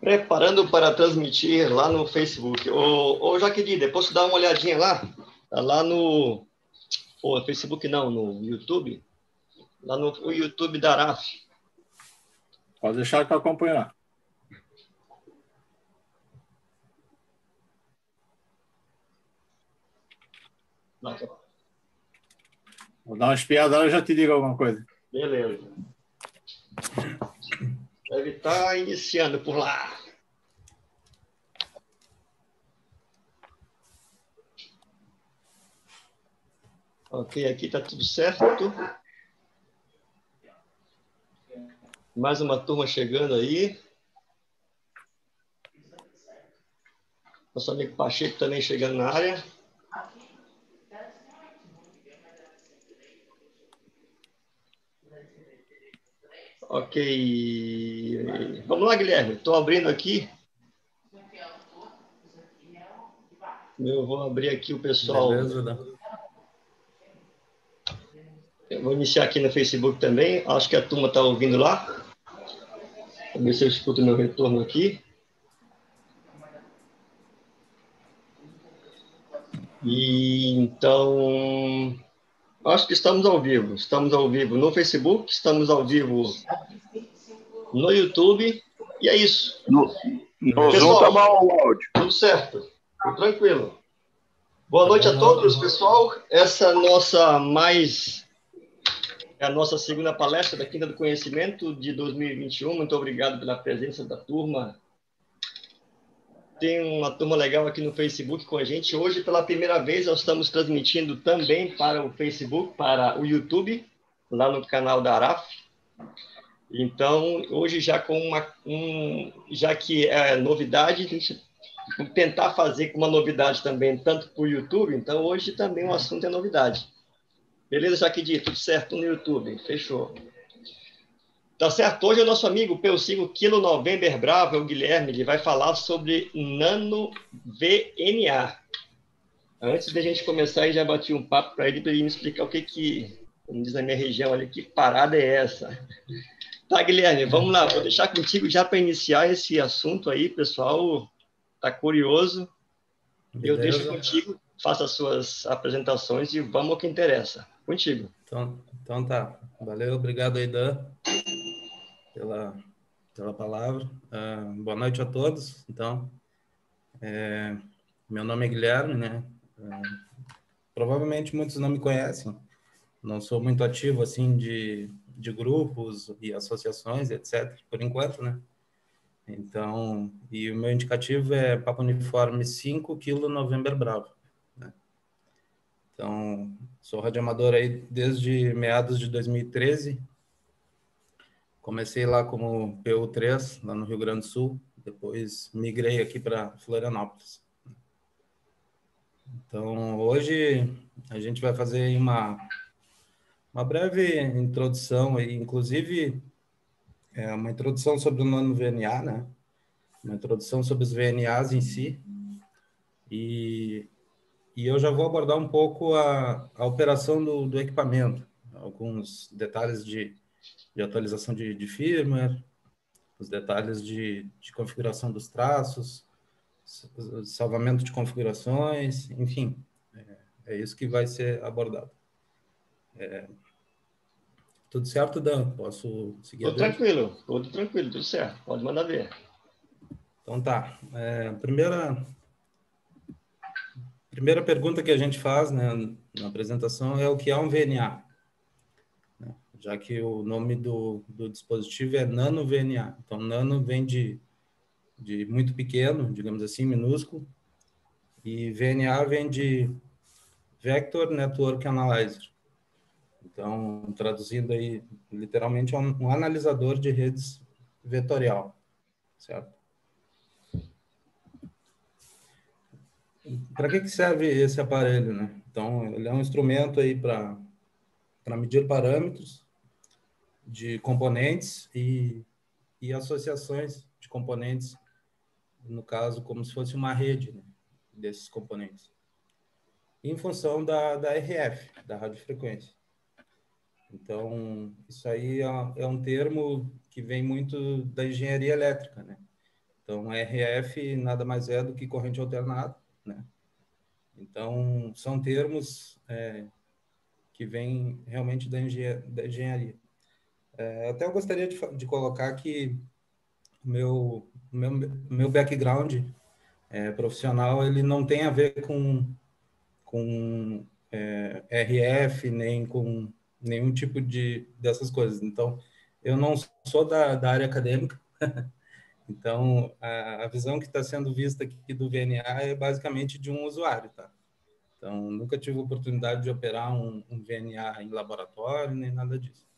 Preparando para transmitir lá no Facebook. Ô, ô Jaqueline, depois dá uma olhadinha lá, tá lá no Pô, Facebook não, no YouTube. Lá no YouTube da Araf. Pode deixar que eu acompanhar. Vou dar uma espiada e já te digo alguma coisa. Beleza. Deve estar tá iniciando por lá. Ok, aqui está tudo certo. Mais uma turma chegando aí. Nosso amigo Pacheco também chegando na área. Ok. Vamos lá, Guilherme. Estou abrindo aqui. Eu vou abrir aqui o pessoal. Beleza, né? Eu vou iniciar aqui no Facebook também. Acho que a turma está ouvindo lá. Vou ver se eu escuto meu retorno aqui. E então, acho que estamos ao vivo. Estamos ao vivo no Facebook, estamos ao vivo no YouTube. E é isso. No, no Pessoal, tá mal o áudio. Tudo certo. Tudo tranquilo. Boa noite a todos, pessoal. Essa nossa mais é a nossa segunda palestra da Quinta do Conhecimento de 2021. Muito obrigado pela presença da turma. Tem uma turma legal aqui no Facebook com a gente. Hoje, pela primeira vez, nós estamos transmitindo também para o Facebook, para o YouTube, lá no canal da Araf. Então, hoje já com uma, um, já que é novidade, a gente tentar fazer com uma novidade também, tanto para o YouTube. Então, hoje também o assunto é novidade. Beleza, Jaquidi? Tudo certo no YouTube. Fechou. Tá certo? Hoje é o nosso amigo Pelsigo Kilo November Bravo, é o Guilherme, ele vai falar sobre nano VNA. Antes da gente começar, eu já bati um papo para ele, para ele me explicar o que que, como diz na minha região ali, que parada é essa. Tá, Guilherme, vamos lá, vou deixar contigo já para iniciar esse assunto aí, pessoal tá curioso. Beleza. Eu deixo contigo, faça as suas apresentações e vamos ao que interessa. Contigo. Então, então tá. Valeu, obrigado, Aidan, pela, pela palavra. Uh, boa noite a todos. Então, é, meu nome é Guilherme, né? Uh, provavelmente muitos não me conhecem. Não sou muito ativo, assim, de, de grupos e associações, etc., por enquanto, né? Então, e o meu indicativo é Papa Uniforme 5 kg November Bravo. Então, sou radioamador aí desde meados de 2013. Comecei lá como PU3, lá no Rio Grande do Sul. Depois migrei aqui para Florianópolis. Então, hoje a gente vai fazer uma, uma breve introdução inclusive é uma introdução sobre o nono VNA, né? Uma introdução sobre os VNAs em si. E e eu já vou abordar um pouco a, a operação do, do equipamento, alguns detalhes de, de atualização de, de firmware, os detalhes de, de configuração dos traços, salvamento de configurações, enfim, é, é isso que vai ser abordado. É, tudo certo, Dan? Posso seguir? Tudo tranquilo, tudo tranquilo, tudo certo. Pode mandar ver. Então tá. É, primeira primeira pergunta que a gente faz né, na apresentação é o que é um VNA? Já que o nome do, do dispositivo é nano VNA. Então, nano vem de, de muito pequeno, digamos assim, minúsculo, e VNA vem de Vector Network Analyzer. Então, traduzindo aí, literalmente, é um, um analisador de redes vetorial, certo? para que, que serve esse aparelho, né? Então, ele é um instrumento aí para medir parâmetros de componentes e, e associações de componentes, no caso, como se fosse uma rede né, desses componentes, em função da, da RF, da radiofrequência. Então, isso aí é, é um termo que vem muito da engenharia elétrica, né? Então, RF nada mais é do que corrente alternada, né? Então, são termos é, que vêm realmente da, engen da engenharia. É, até eu gostaria de, de colocar que meu, meu, meu background é, profissional ele não tem a ver com, com é, RF, nem com nenhum tipo de dessas coisas. Então, eu não sou da, da área acadêmica, então a, a visão que está sendo vista aqui do VNA é basicamente de um usuário, tá? Então, nunca tive oportunidade de operar um, um VNA em laboratório, nem nada disso.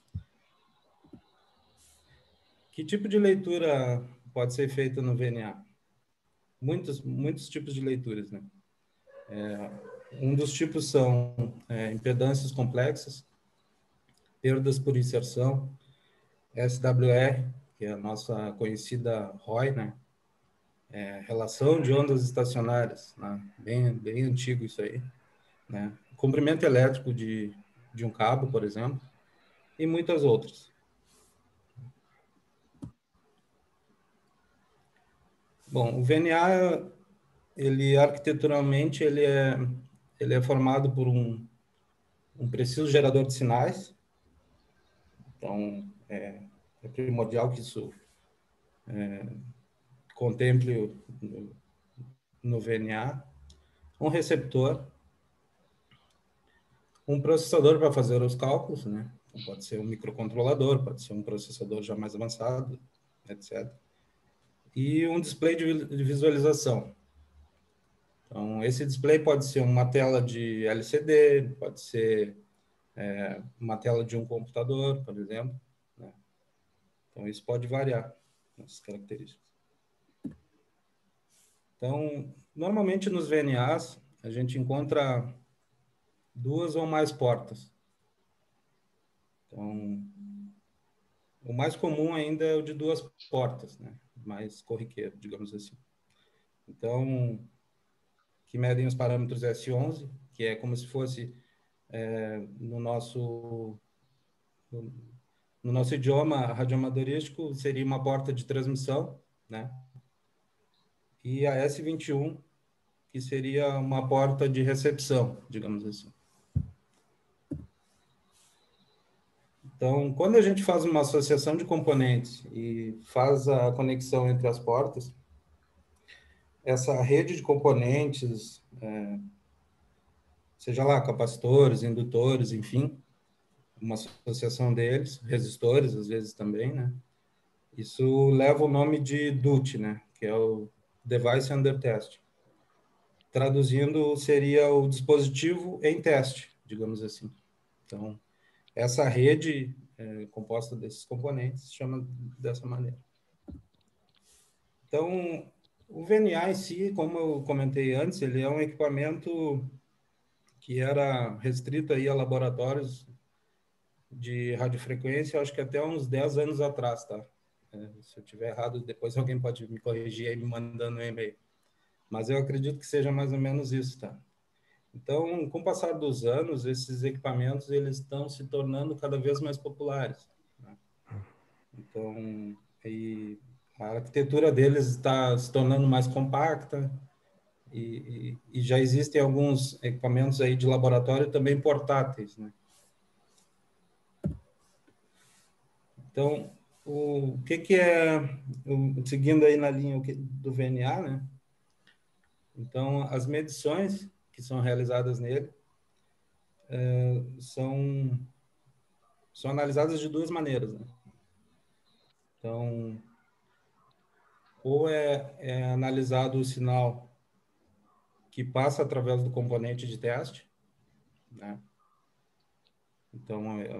Que tipo de leitura pode ser feita no VNA? Muitos, muitos tipos de leituras, né? É, um dos tipos são é, impedâncias complexas, perdas por inserção, SWR, que é a nossa conhecida ROI, né? É, relação de ondas estacionárias, né? bem, bem antigo isso aí. Né? Comprimento elétrico de, de um cabo, por exemplo, e muitas outras. Bom, o VNA, ele arquiteturalmente, ele é, ele é formado por um, um preciso gerador de sinais. Então, é, é primordial que isso é, contemple no, no VNA. Um receptor, um processador para fazer os cálculos, né? Pode ser um microcontrolador, pode ser um processador já mais avançado, etc e um display de visualização. Então, esse display pode ser uma tela de LCD, pode ser é, uma tela de um computador, por exemplo. Né? Então, isso pode variar nas características. Então, normalmente nos VNAs, a gente encontra duas ou mais portas. Então, o mais comum ainda é o de duas portas, né? Mais corriqueiro, digamos assim. Então, que medem os parâmetros S11, que é como se fosse é, no nosso no, no nosso idioma radioamadorístico seria uma porta de transmissão, né? E a S21 que seria uma porta de recepção, digamos assim. Então, quando a gente faz uma associação de componentes e faz a conexão entre as portas, essa rede de componentes, é, seja lá capacitores, indutores, enfim, uma associação deles, resistores às vezes também, né? Isso leva o nome de DUT, né? Que é o Device Under Test. Traduzindo, seria o dispositivo em teste, digamos assim. Então, essa rede é, composta desses componentes se chama dessa maneira. Então, o VNA em si, como eu comentei antes, ele é um equipamento que era restrito aí a laboratórios de radiofrequência, acho que até uns 10 anos atrás, tá? É, se eu tiver errado, depois alguém pode me corrigir aí me mandando um e-mail. Mas eu acredito que seja mais ou menos isso, tá? Então, com o passar dos anos, esses equipamentos eles estão se tornando cada vez mais populares. Né? Então, a arquitetura deles está se tornando mais compacta e, e, e, já existem alguns equipamentos aí de laboratório também portáteis, né? Então, o que que é, seguindo aí na linha do VNA, né? Então, as medições que são realizadas nele é, são, são analisadas de duas maneiras. Né? Então, ou é, é analisado o sinal que passa através do componente de teste, né? Então, é,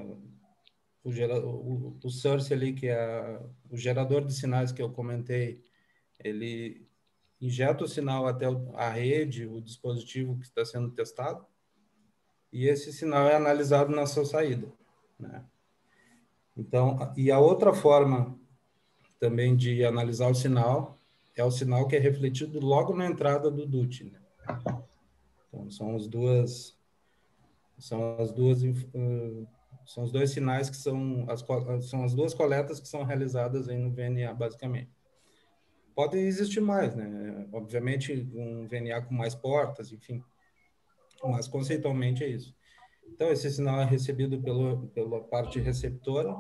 o, gera, o, o source ali, que é o gerador de sinais que eu comentei, ele injeta o sinal até a rede, o dispositivo que está sendo testado, e esse sinal é analisado na sua saída. Né? Então, e a outra forma também de analisar o sinal é o sinal que é refletido logo na entrada do DUT. Né? Então, são as duas são as duas são os dois sinais que são as são as duas coletas que são realizadas aí no VNA basicamente podem existir mais, né? Obviamente, um VNA com mais portas, enfim. Mas conceitualmente é isso. Então, esse sinal é recebido pelo, pela parte receptora,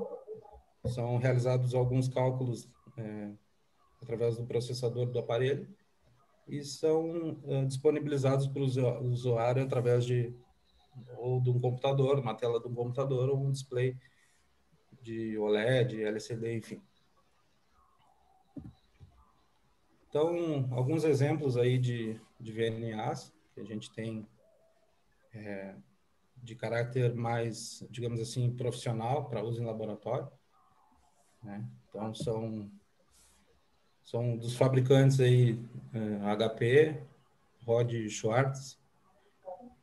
são realizados alguns cálculos é, através do processador do aparelho e são é, disponibilizados para o usuário através de ou de um computador, uma tela de um computador ou um display de OLED, LCD, enfim. Então, alguns exemplos aí de, de VNAs que a gente tem é, de caráter mais, digamos assim, profissional para uso em laboratório. Né? Então, são, são dos fabricantes aí é, HP, Rod Schwartz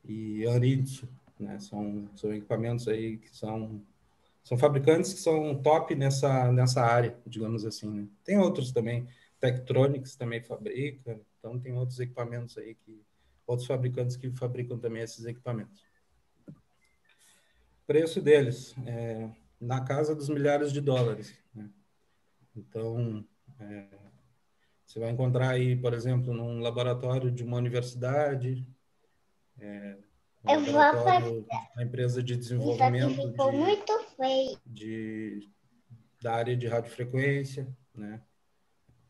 e Anritsu. Né? São, são equipamentos aí que são são fabricantes que são top nessa, nessa área, digamos assim. Né? Tem outros também, Tektronix também fabrica, então tem outros equipamentos aí que outros fabricantes que fabricam também esses equipamentos. Preço deles é na casa dos milhares de dólares. Né? Então, é, você vai encontrar aí, por exemplo, num laboratório de uma universidade, é, um eu. Uma empresa de desenvolvimento de, de, da área de radiofrequência, né?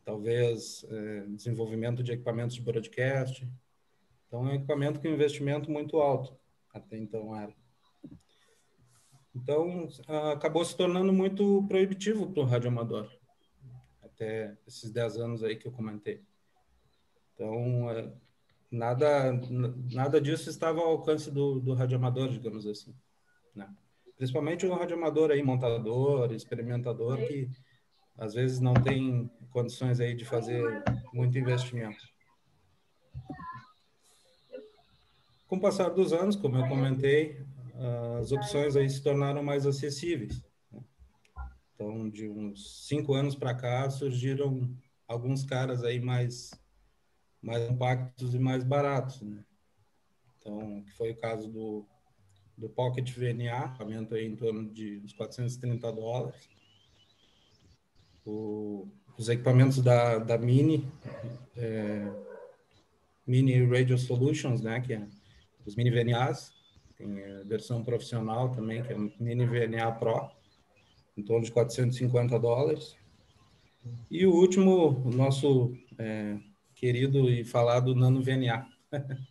Talvez é, desenvolvimento de equipamentos de broadcast. Então, é um equipamento com investimento muito alto, até então era. Então, acabou se tornando muito proibitivo para o radioamador, até esses 10 anos aí que eu comentei. Então, é, nada, nada disso estava ao alcance do, do radioamador, digamos assim. Né? Principalmente o radioamador aí, montador, experimentador, que às vezes não tem condições aí de fazer muito investimento. Com o passar dos anos, como eu comentei, as opções aí se tornaram mais acessíveis. Né? Então, de uns cinco anos para cá, surgiram alguns caras aí mais mais compactos e mais baratos, né? Então, que foi o caso do, do Pocket VNA, pagamento aí em torno de uns 430 dólares. O, os equipamentos da, da Mini, é, Mini Radio Solutions, né, que é os Mini VNAs, tem a versão profissional também, que é o Mini VNA Pro, em torno de 450 dólares. E o último, o nosso é, querido e falado Nano VNA,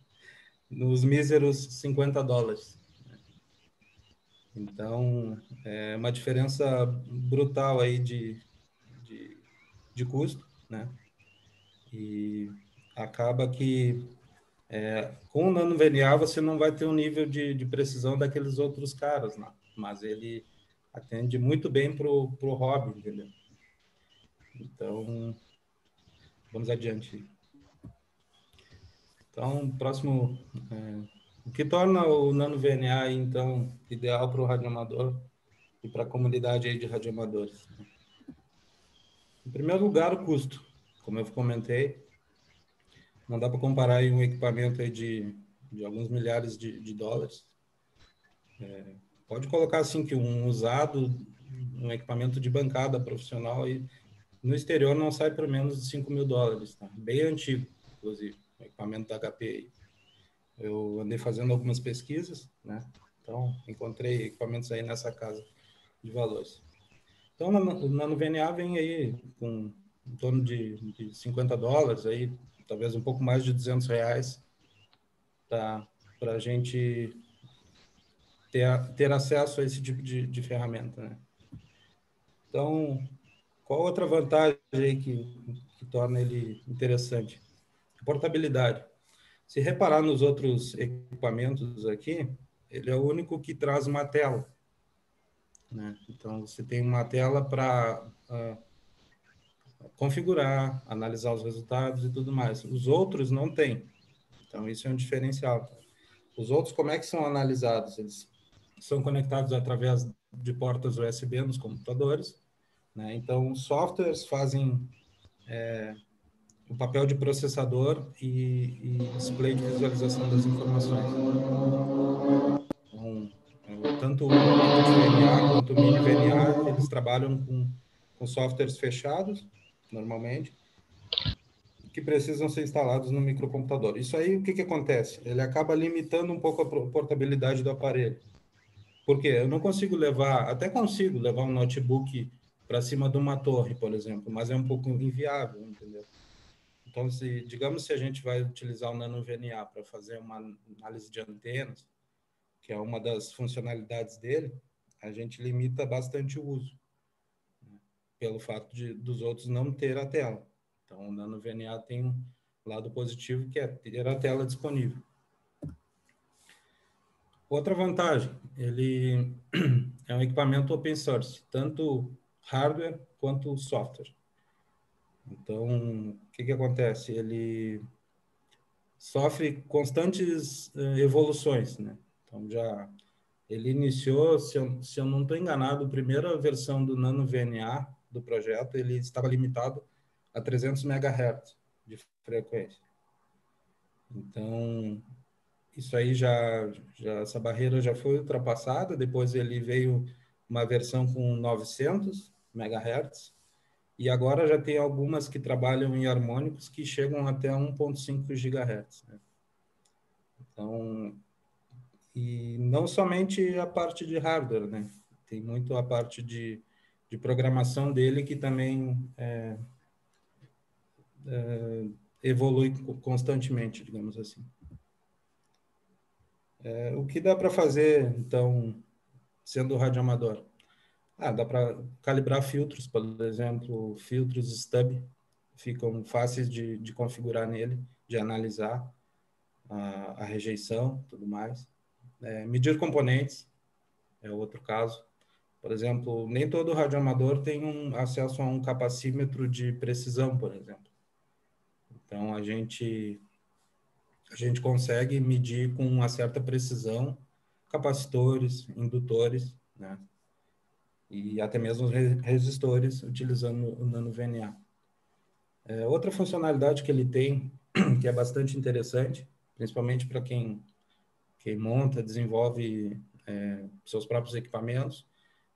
nos míseros 50 dólares. Então, é uma diferença brutal aí de, de custo, né? E acaba que é, com o Nano VNA você não vai ter um nível de, de precisão daqueles outros caras, né? mas ele atende muito bem para o hobby, entendeu? Então, vamos adiante. Então, próximo. É, o que torna o nano VNA, então, ideal para o radioamador e para a comunidade aí de radioamadores? Em primeiro lugar, o custo. Como eu comentei, não dá para comparar um equipamento aí de, de alguns milhares de, de dólares. É, pode colocar assim que um usado, um equipamento de bancada profissional aí, no exterior não sai por menos de 5 mil dólares, tá? bem antigo, inclusive equipamento da HP. Eu andei fazendo algumas pesquisas, né? Então, encontrei equipamentos aí nessa casa de valores. Então, o Nano VNA vem aí com em torno de, de 50 dólares, aí, talvez um pouco mais de 200 reais, para a gente ter, ter acesso a esse tipo de, de ferramenta, né? Então, qual outra vantagem aí que, que torna ele interessante? Portabilidade. Se reparar nos outros equipamentos aqui, ele é o único que traz uma tela. Né? Então, você tem uma tela para uh, ah, configurar, analisar os resultados e tudo mais. Os outros não têm. Então, isso é um diferencial. Os outros, como é que são analisados? Eles são conectados através de portas USB nos computadores. Né? Então, softwares fazem é, o papel de processador e, e, display de visualização das informações. Tanto o VNA quanto o mini VNA, eles trabalham com, com softwares fechados, normalmente, que precisam ser instalados no microcomputador. Isso aí, o que, que acontece? Ele acaba limitando um pouco a portabilidade do aparelho. Por quê? Eu não consigo levar, até consigo levar um notebook para cima de uma torre, por exemplo, mas é um pouco inviável, entendeu? Então, se, digamos se a gente vai utilizar o nano VNA para fazer uma análise de antenas, que é uma das funcionalidades dele, a gente limita bastante o uso, né? pelo fato de dos outros não ter a tela. Então, o nano VNA tem um lado positivo que é ter a tela disponível. Outra vantagem, ele é um equipamento open source, tanto hardware quanto software. Então, o que, que acontece? Ele sofre constantes uh, evoluções, né? Então, já ele iniciou, se eu, se eu não estou enganado, a primeira versão do Nano VNA do projeto, ele estava limitado a 300 MHz de frequência. Então, isso aí já, já essa barreira já foi ultrapassada. Depois ele veio uma versão com 900 MHz e agora já tem algumas que trabalham em harmônicos que chegam até 1.5 GHz. Né? Então, e não somente a parte de hardware, né? Tem muito a parte de, de programação dele que também é, é, evolui constantemente, digamos assim. É, o que dá para fazer, então, sendo radioamador? Ah, dá para calibrar filtros, por exemplo, filtros stub, ficam fáceis de, de configurar nele, de analisar a, a rejeição, tudo mais. É, medir componentes é outro caso. Por exemplo, nem todo radioamador tem um acesso a um capacímetro de precisão, por exemplo. Então, a gente a gente consegue medir com uma certa precisão capacitores, indutores, né? E até mesmo resistores utilizando o nano VNA. É, outra funcionalidade que ele tem, que é bastante interessante, principalmente para quem, quem monta, desenvolve é, seus próprios equipamentos,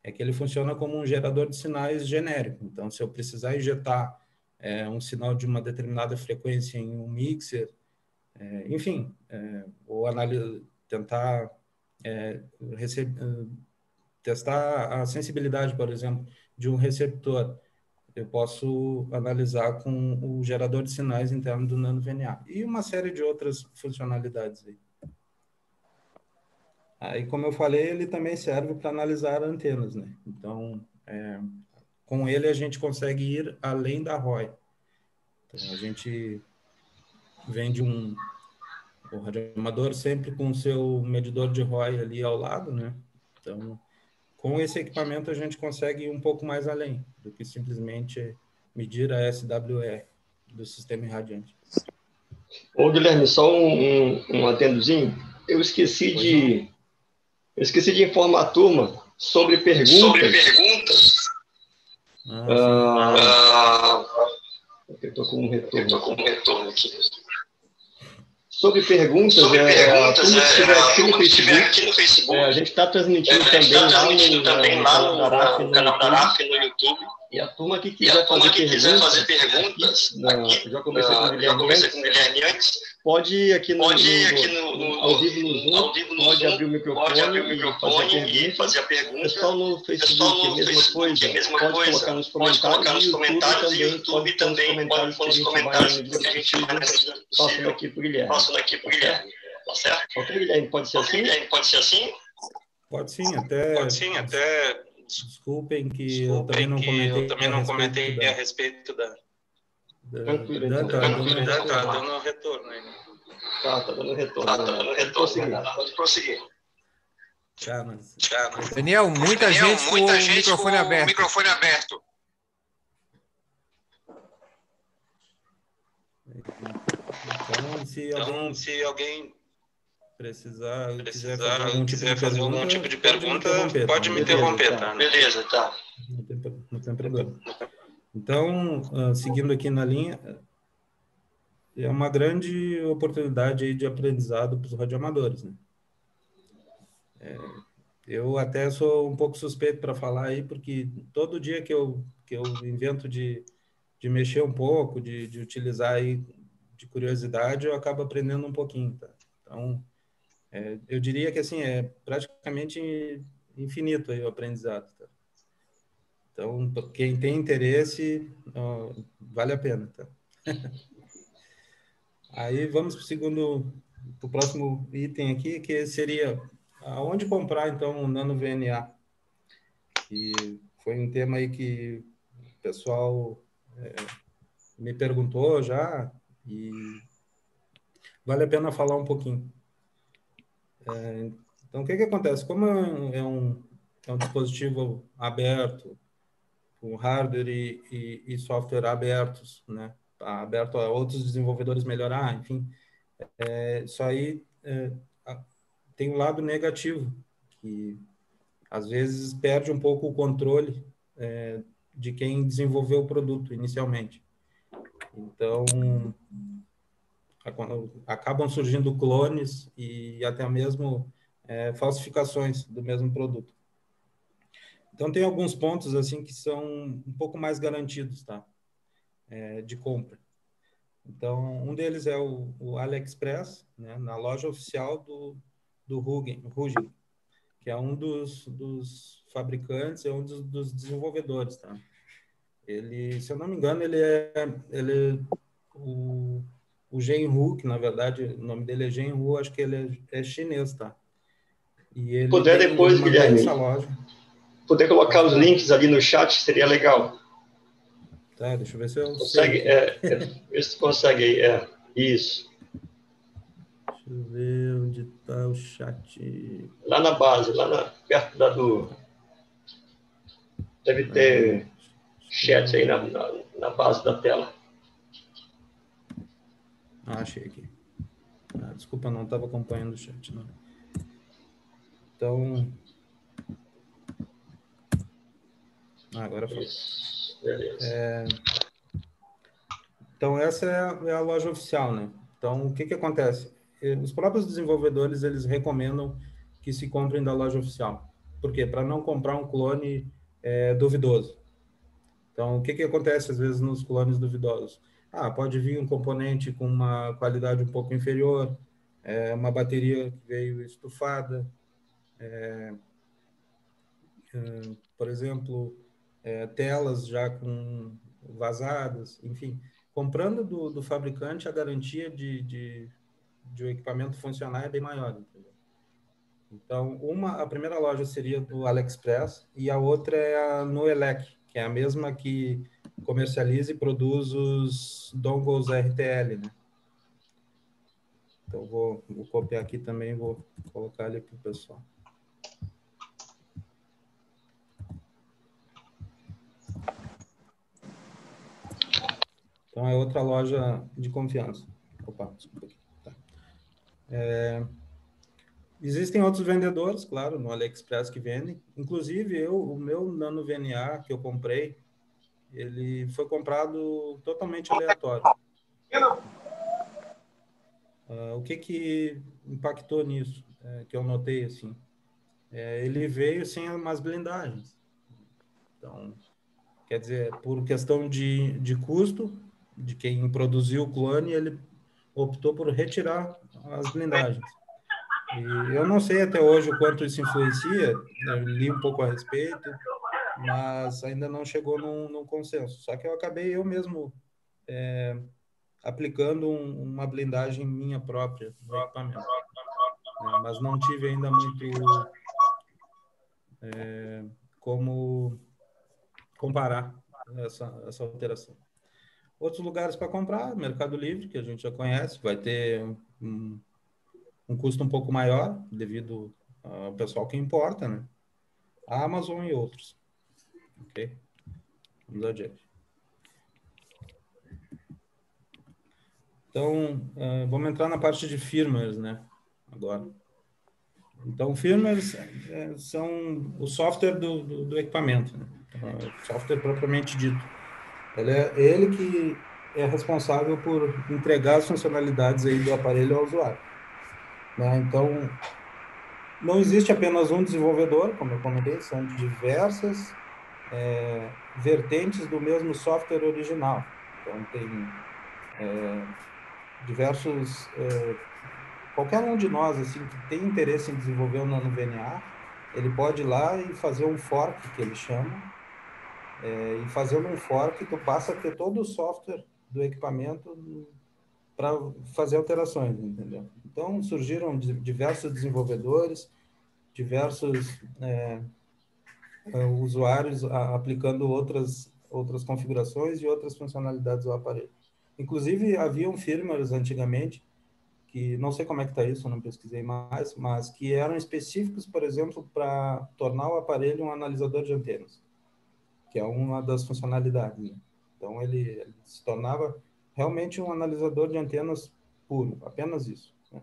é que ele funciona como um gerador de sinais genérico. Então, se eu precisar injetar é, um sinal de uma determinada frequência em um mixer, é, enfim, é, ou tentar é, testar a sensibilidade, por exemplo, de um receptor. Eu posso analisar com o gerador de sinais interno do nano VNA e uma série de outras funcionalidades aí. Aí, como eu falei, ele também serve para analisar antenas, né? Então, é, com ele a gente consegue ir além da ROI. Então, a gente vende um o radioamador sempre com o seu medidor de ROI ali ao lado, né? Então, com esse equipamento a gente consegue ir um pouco mais além do que simplesmente medir a SWR do sistema irradiante. Ô, Guilherme, só um, um, um atendozinho. Eu esqueci de eu esqueci de informar a turma sobre perguntas. Sobre perguntas. Ah, ah, eu estou com um retorno. Eu com um retorno aqui. Sobre perguntas, Sobre é, perguntas, é, estiver aqui, no Facebook, aqui no Facebook, é, a gente está transmitindo, é, também, tá transmitindo lá no, também lá no, no, no canal da RAF no YouTube. E a turma que quiser, fazer, que perguntas, quiser fazer perguntas, aqui, já conversei com o Guilherme antes Pode ir aqui no, pode ir aqui no, no, ao vivo no Zoom, ao vivo no pode, Zoom abrir o microfone, pode abrir o microfone e fazer a pergunta. Pessoal no Facebook, Pessoal no é a mesma Facebook, coisa. É mesma pode, coisa. Colocar nos pode colocar nos comentários. E o YouTube também pode pôr nos comentários que a gente vai passando aqui para o Guilherme. Passando aqui para o Guilherme. Tá certo? Ok, Guilherme, pode ser assim? Guilherme, pode ser assim? Pode sim, até. Pode sim, até. Desculpem que Desculpem eu também não comentei, eu também não comentei a respeito da Tranquilo, então. Tá, dando, tá, tá dando retorno aí. Tá, tá dando retorno. Tá, tá dando retorno. Prosseguir. Pode prosseguir. Tchau, mas... Daniel, muita Daniel, gente muita com gente o microfone com aberto. microfone aberto. Então, se então, alguém, se alguém precisar, precisar quiser fazer algum, tipo, de fazer pergunta, algum tipo de pergunta, pode me interromper, tá? Beleza, tá. Não tem, não tem problema. Então, uh, seguindo aqui na linha, é uma grande oportunidade aí de aprendizado para os radioamadores, né? É, eu até sou um pouco suspeito para falar aí, porque todo dia que eu, que eu invento de, de mexer um pouco, de, de utilizar aí de curiosidade, eu acabo aprendendo um pouquinho. Tá? Então, é, eu diria que assim é praticamente infinito o aprendizado. Tá? Então, quem tem interesse, ó, vale a pena. Tá? aí vamos para o segundo, para o próximo item aqui, que seria aonde comprar então o Nano VNA. E foi um tema aí que o pessoal é, me perguntou já e vale a pena falar um pouquinho. É, então, o que, que acontece? Como é um, é um, é um dispositivo aberto, com hardware e, e, e, software abertos, né? aberto a outros desenvolvedores melhorar, enfim, é, isso aí é, tem um lado negativo, que às vezes perde um pouco o controle é, de quem desenvolveu o produto inicialmente. Então, acabam surgindo clones e até mesmo é, falsificações do mesmo produto. Então, tem alguns pontos assim que são um pouco mais garantidos tá? É, de compra. Então, um deles é o, o AliExpress, né, na loja oficial do, do Rugen, Rugen que é um dos, dos fabricantes, é um dos, dos, desenvolvedores. Tá? Ele, se eu não me engano, ele é, ele, o, o Genhu, que na verdade o nome dele é Genhu, acho que ele é, é chinês, tá? E ele Puder depois, Guilherme, loja. poder colocar os links ali no chat, seria legal. Tá, deixa eu ver se eu consegue. É, é, se consegue aí, é, isso. Deixa eu ver onde está o chat. Lá na base, lá na, perto da do... Deve ter ah, chat aí na, na, na base da tela. Ah, achei aqui. Ah, desculpa, não estava acompanhando o chat. Não. Então. Ah, agora foi. É... Então, essa é a, é a, loja oficial, né? Então, o que, que acontece? Os próprios desenvolvedores, eles recomendam que se comprem da loja oficial. Por quê? Para não comprar um clone é, duvidoso. Então, o que, que acontece às vezes nos clones duvidosos? Ah, pode vir um componente com uma qualidade um pouco inferior, é, uma bateria que veio estufada, é, é, por exemplo, é, telas já com vazadas, enfim. Comprando do, do fabricante, a garantia de, de, de o equipamento funcionar é bem maior. Entendeu? Então, uma, a primeira loja seria do AliExpress e a outra é a Noelec, que é a mesma que comercializa e produz os dongles RTL, né? Então, vou, vou copiar aqui também vou colocar ali para o pessoal. Então, é outra loja de confiança. Opa, desculpa aqui. Tá. É, existem outros vendedores, claro, no AliExpress que vendem. Inclusive, eu, o meu Nano VNA que eu comprei, ele foi comprado totalmente aleatório. Uh, o que que impactou nisso, é, que eu notei assim? É, ele veio sem umas blindagens. Então, quer dizer, por questão de, de custo, de quem produziu o clone, ele optou por retirar as blindagens. E eu não sei até hoje o quanto isso influencia, eu li um pouco a respeito, mas ainda não chegou num, num consenso. Só que eu acabei eu mesmo é, aplicando um, uma blindagem minha própria no equipamento. É, mas não tive ainda muito é, como comparar essa, essa alteração. Outros lugares para comprar, Mercado Livre, que a gente já conhece, vai ter um, um custo um pouco maior, devido ao pessoal que importa, né? A Amazon e outros. Ok? Vamos adiante. Então, uh, vamos entrar na parte de firmwares, né? Agora. Então, firmwares é, são o software do, do, do equipamento, né? uh, software propriamente dito. Ele é ele que é responsável por entregar as funcionalidades aí do aparelho ao usuário. Né? Então, não existe apenas um desenvolvedor, como eu comentei, são diversas é, vertentes do mesmo software original. Então, tem é, diversos é, qualquer um de nós assim que tem interesse em desenvolver o nano VNA, ele pode ir lá e fazer um fork que ele chama, é, e fazendo um fork tu passa a ter todo o software do equipamento para fazer alterações, entendeu? Então surgiram diversos desenvolvedores, diversos é, usuários aplicando outras outras configurações e outras funcionalidades do aparelho. Inclusive haviam firmwares antigamente que não sei como é que está isso, não pesquisei mais, mas que eram específicos, por exemplo, para tornar o aparelho um analisador de antenas, que é uma das funcionalidades. Né? Então ele, ele, se tornava realmente um analisador de antenas puro, apenas isso. Né?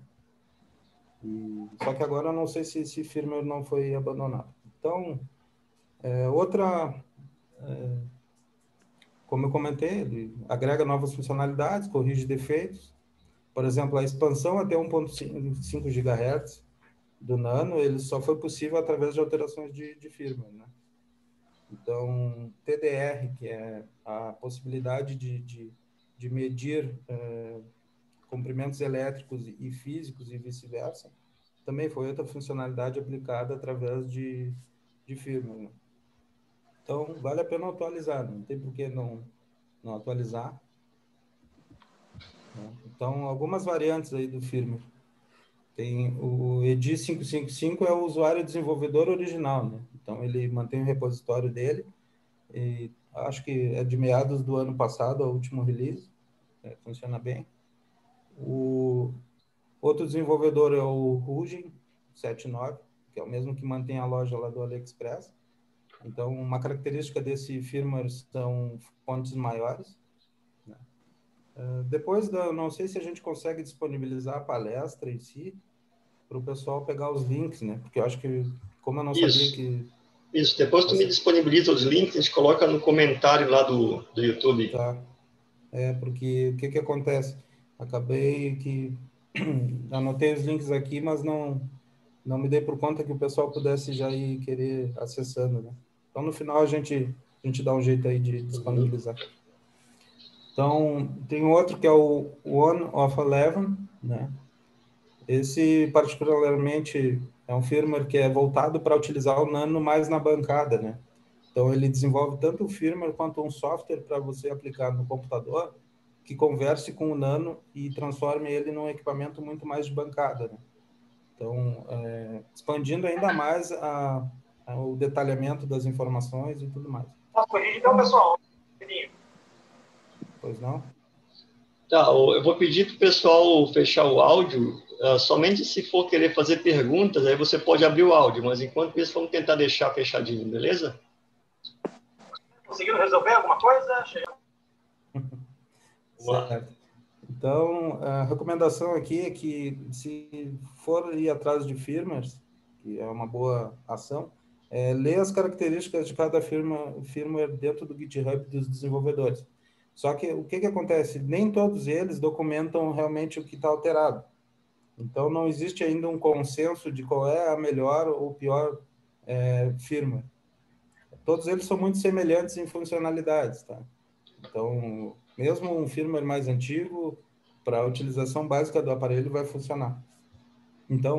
E, só que agora eu não sei se esse firmware não foi abandonado. Então, é, outra, é, como eu comentei, ele agrega novas funcionalidades, corrige defeitos, por exemplo, a expansão até 1.5 GHz do Nano, ele só foi possível através de alterações de, de firmware, né? Então, TDR, que é a possibilidade de, de, de medir é, comprimentos elétricos e físicos e vice-versa, também foi outra funcionalidade aplicada através de, de firmware. Né? Então, vale a pena atualizar, não tem por que não, não atualizar. Né? Então, algumas variantes aí do firmware. Tem o EDI 555 é o usuário desenvolvedor original, né? Então ele mantém o repositório dele e acho que é de meados do ano passado, o último release, é, funciona bem. O outro desenvolvedor é o Rugin 79, que é o mesmo que mantém a loja lá do AliExpress. Então, uma característica desse firmware são fontes maiores. Eh, depois, da, não sei se a gente consegue disponibilizar a palestra em si, para o pessoal pegar os links, né? Porque eu acho que, como eu não Isso. sabia que. Isso, depois tu me disponibiliza os links, a gente coloca no comentário lá do, do YouTube. Tá. É, porque o que, que acontece? Acabei que anotei os links aqui, mas não, não me dei por conta que o pessoal pudesse já ir querer acessando, né? Então, no final, a gente, a gente dá um jeito aí de disponibilizar. Então, tem outro que é o One of Eleven, né? Esse, particularmente, é um firmware que é voltado para utilizar o Nano mais na bancada, né? Então, ele desenvolve tanto o firmware quanto um software para você aplicar no computador que converse com o Nano e transforme ele num equipamento muito mais de bancada, né? Então, é, expandindo ainda mais a, o detalhamento das informações e tudo mais. Posso corrigir então, pessoal? Pois não? Tá, eu vou pedir para o pessoal fechar o áudio, uh, somente se for querer fazer perguntas, aí você pode abrir o áudio, mas enquanto isso, vamos tentar deixar fechadinho, beleza? Conseguiram resolver alguma coisa? certo. Então, a recomendação aqui é que, se for ir atrás de firmas, que é uma boa ação, é ler as características de cada firma, firmware dentro do GitHub dos desenvolvedores. Só que o que, que acontece? Nem todos eles documentam realmente o que está alterado. Então, não existe ainda um consenso de qual é a melhor ou pior é, firma. Todos eles são muito semelhantes em funcionalidades, tá? Então, mesmo um firmware mais antigo, para a utilização básica do aparelho vai funcionar. Então,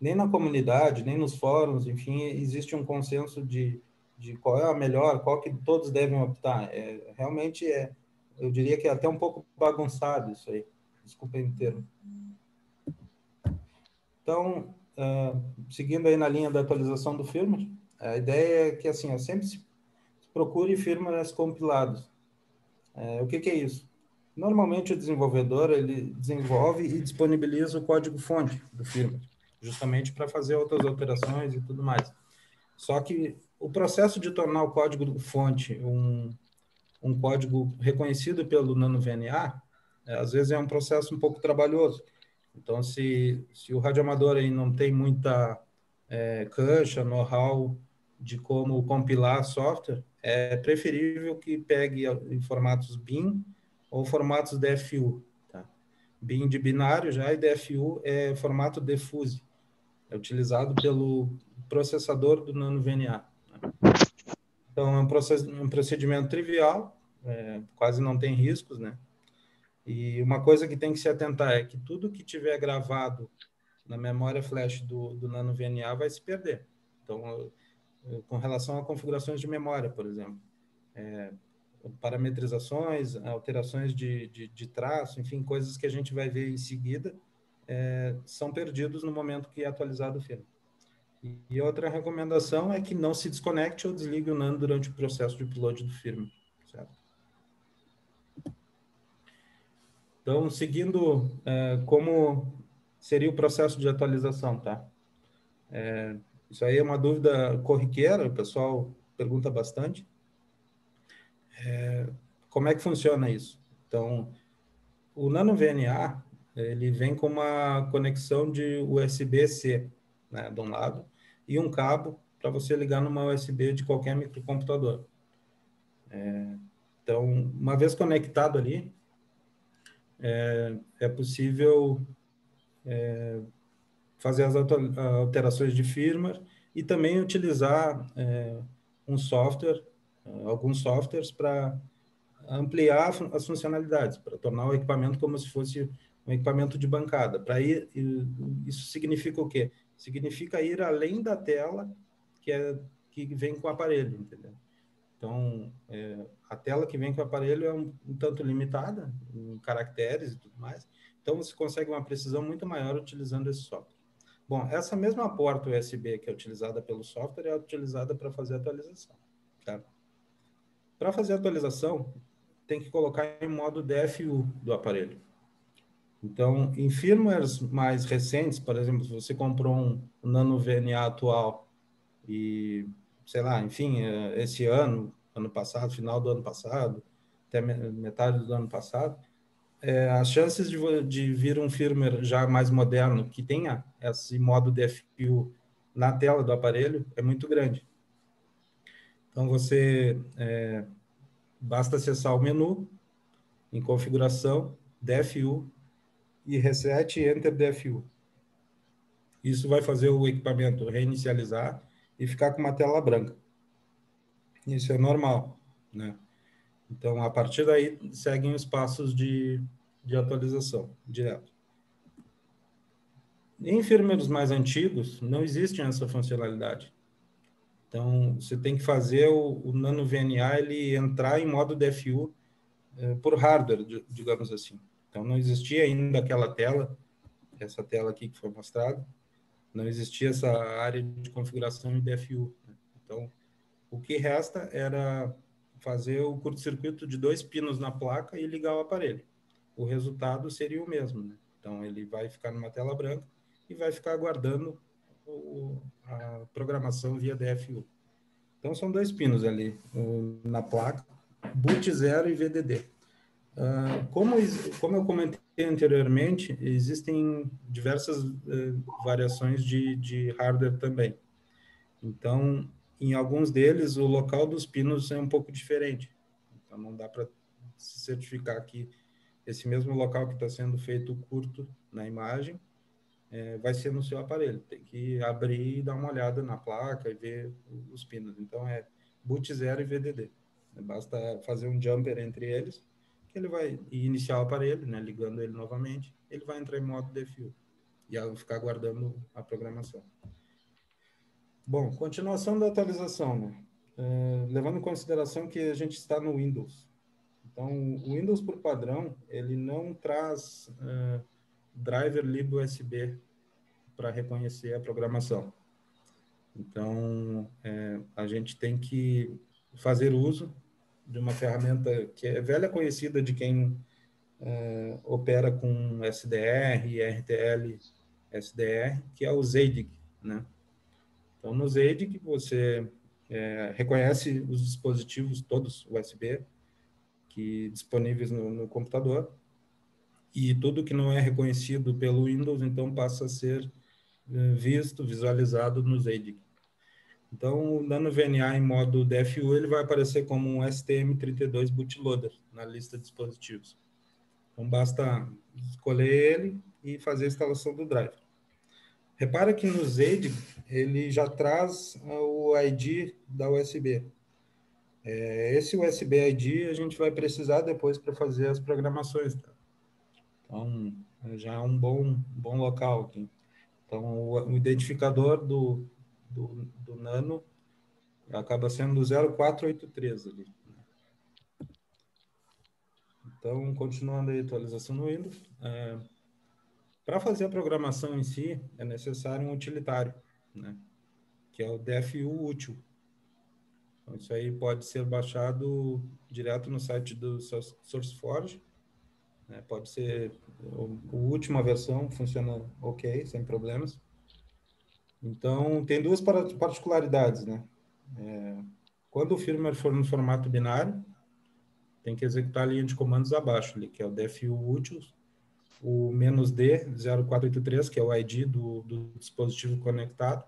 nem na comunidade, nem nos fóruns, enfim, existe um consenso de, de qual é a melhor, qual que todos devem optar. É, realmente é eu diria que é até um pouco bagunçado isso aí. Desculpem o termo. Então, uh, seguindo aí na linha da atualização do firmware, a ideia é que assim, eu sempre se procure firmwares compilados. Uh, o que, que é isso? Normalmente o desenvolvedor ele desenvolve e disponibiliza o código-fonte do firmware, justamente para fazer outras alterações e tudo mais. Só que o processo de tornar o código-fonte um, um código reconhecido pelo NanoVNA, é, às vezes é um processo um pouco trabalhoso. Então, se, se o radioamador aí não tem muita é, cancha, know-how de como compilar software, é preferível que pegue em formatos BIM ou formatos DFU. Tá? BIM de binário já e DFU é formato diffuse, é utilizado pelo processador do NanoVNA. Né? Então, é um, procedimento trivial, é, quase não tem riscos, né? E uma coisa que tem que se atentar é que tudo que tiver gravado na memória flash do, do Nano VNA vai se perder. Então, com relação a configurações de memória, por exemplo, é, parametrizações, alterações de, de, de, traço, enfim, coisas que a gente vai ver em seguida, é, são perdidos no momento que é atualizado o firmware. E outra recomendação é que não se desconecte ou desligue o NAND durante o processo de upload do firmware, certo? Então, seguindo é, como seria o processo de atualização, tá? É, isso aí é uma dúvida corriqueira, o pessoal pergunta bastante. É, como é que funciona isso? Então, o Nano VNA, ele vem com uma conexão de USB-C, né, de um lado, e um cabo para você ligar numa USB de qualquer microcomputador. É, então, uma vez conectado ali, é, é possível é, fazer as alterações de firmware e também utilizar é, um software, alguns softwares para ampliar as funcionalidades, para tornar o equipamento como se fosse um equipamento de bancada. Para ir, isso significa o quê? Significa ir além da tela que é que vem com o aparelho, entendeu? Então, é, a tela que vem com o aparelho é um, um tanto limitada em caracteres e tudo mais. Então, você consegue uma precisão muito maior utilizando esse software. Bom, essa mesma porta USB que é utilizada pelo software é utilizada para fazer atualização. Tá? Para fazer atualização, tem que colocar em modo DFU do aparelho. Então, em firmwares mais recentes, por exemplo, se você comprou um Nano VNA atual e, sei lá, enfim, é, esse ano, ano passado, final do ano passado, até metade do ano passado, é, as chances de, de vir um firmware já mais moderno que tenha esse modo DFU na tela do aparelho é muito grande. Então você é, basta acessar o menu em configuração DFU e reset enter DFU. Isso vai fazer o equipamento reinicializar e ficar com uma tela branca. Isso é normal, né? Então, a partir daí, seguem os passos de, de atualização direto. Em firmwares mais antigos, não existe essa funcionalidade. Então, você tem que fazer o, o Nano VNA ele entrar em modo DFU eh, por hardware, digamos assim. Então, não existia ainda aquela tela, essa tela aqui que foi mostrada, não existia essa área de configuração em DFU. Né? Então, o que resta era fazer o curto-circuito de dois pinos na placa e ligar o aparelho. O resultado seria o mesmo, né? Então, ele vai ficar numa tela branca e vai ficar aguardando o, a programação via DFU. Então, são dois pinos ali na placa, boot 0 e VDD. Uh, como, como eu comentei anteriormente, existem diversas uh, variações de, de hardware também. Então, em alguns deles, o local dos pinos é um pouco diferente. Então, não dá para se certificar que esse mesmo local que está sendo feito curto na imagem é, vai ser no seu aparelho. Tem que abrir e dar uma olhada na placa e ver os pinos. Então, é boot 0 e VDD. Basta fazer um jumper entre eles, ele vai iniciar o aparelho, né, ligando ele novamente, ele vai entrar em modo DFU e ficar aguardando a programação. Bom, continuação da atualização, né? É, levando em consideração que a gente está no Windows. Então, o Windows, por padrão, ele não traz é, driver libusb para reconhecer a programação. Então, é, a gente tem que fazer uso de uma ferramenta que é velha conhecida de quem é, opera com SDR RTL SDR, que é o ZEIDIG, né? Então, no ZEIDIG, você é, reconhece os dispositivos todos USB que disponíveis no, no computador e tudo que não é reconhecido pelo Windows, então passa a ser eh, visto, visualizado no ZEDIC. Então, o Nano VNA em modo DFU, ele vai aparecer como um STM32 bootloader na lista de dispositivos. Então, basta escolher ele e fazer a instalação do driver. Repara que no ZED, ele já traz o ID da USB. É, esse USB ID a gente vai precisar depois para fazer as programações. Tá? Então, já é um bom, bom local aqui. Então, o identificador do, do, do, nano acaba sendo 0483 ali. Né? Então, continuando a atualização no Windows, é, para fazer a programação em si, é necessário um utilitário, né? que é o DFU útil. Então, isso aí pode ser baixado direto no site do SourceForge, né? Pode ser a última versão, funciona ok, sem problemas. Então, tem duas particularidades, né? É, quando o firmware for no formato binário, tem que executar a linha de comandos abaixo, ali, que é o DFU útil, o menos D 0483, que é o ID do, do dispositivo conectado,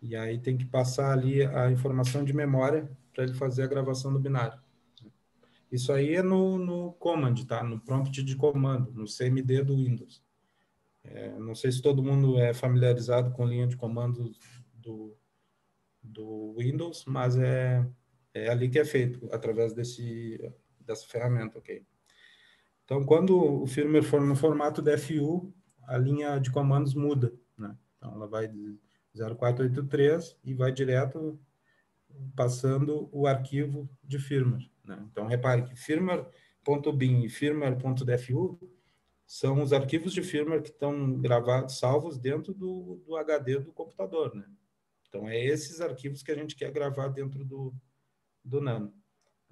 e aí tem que passar ali a informação de memória para ele fazer a gravação do binário. Isso aí é no, no command, tá? No prompt de comando, no CMD do Windows. É, não sei se todo mundo é familiarizado com linha de comando do, do Windows, mas é, é ali que é feito, através desse, dessa ferramenta, ok? Então, quando o firmware for no formato DFU, a linha de comandos muda, né? Então, ela vai de 0483 e vai direto passando o arquivo de firmware. Né? Então, repare que firmware.bin e firmware.dfu são os arquivos de firmware que estão gravados, salvos dentro do, do HD do computador. Né? Então, é esses arquivos que a gente quer gravar dentro do, do Nano.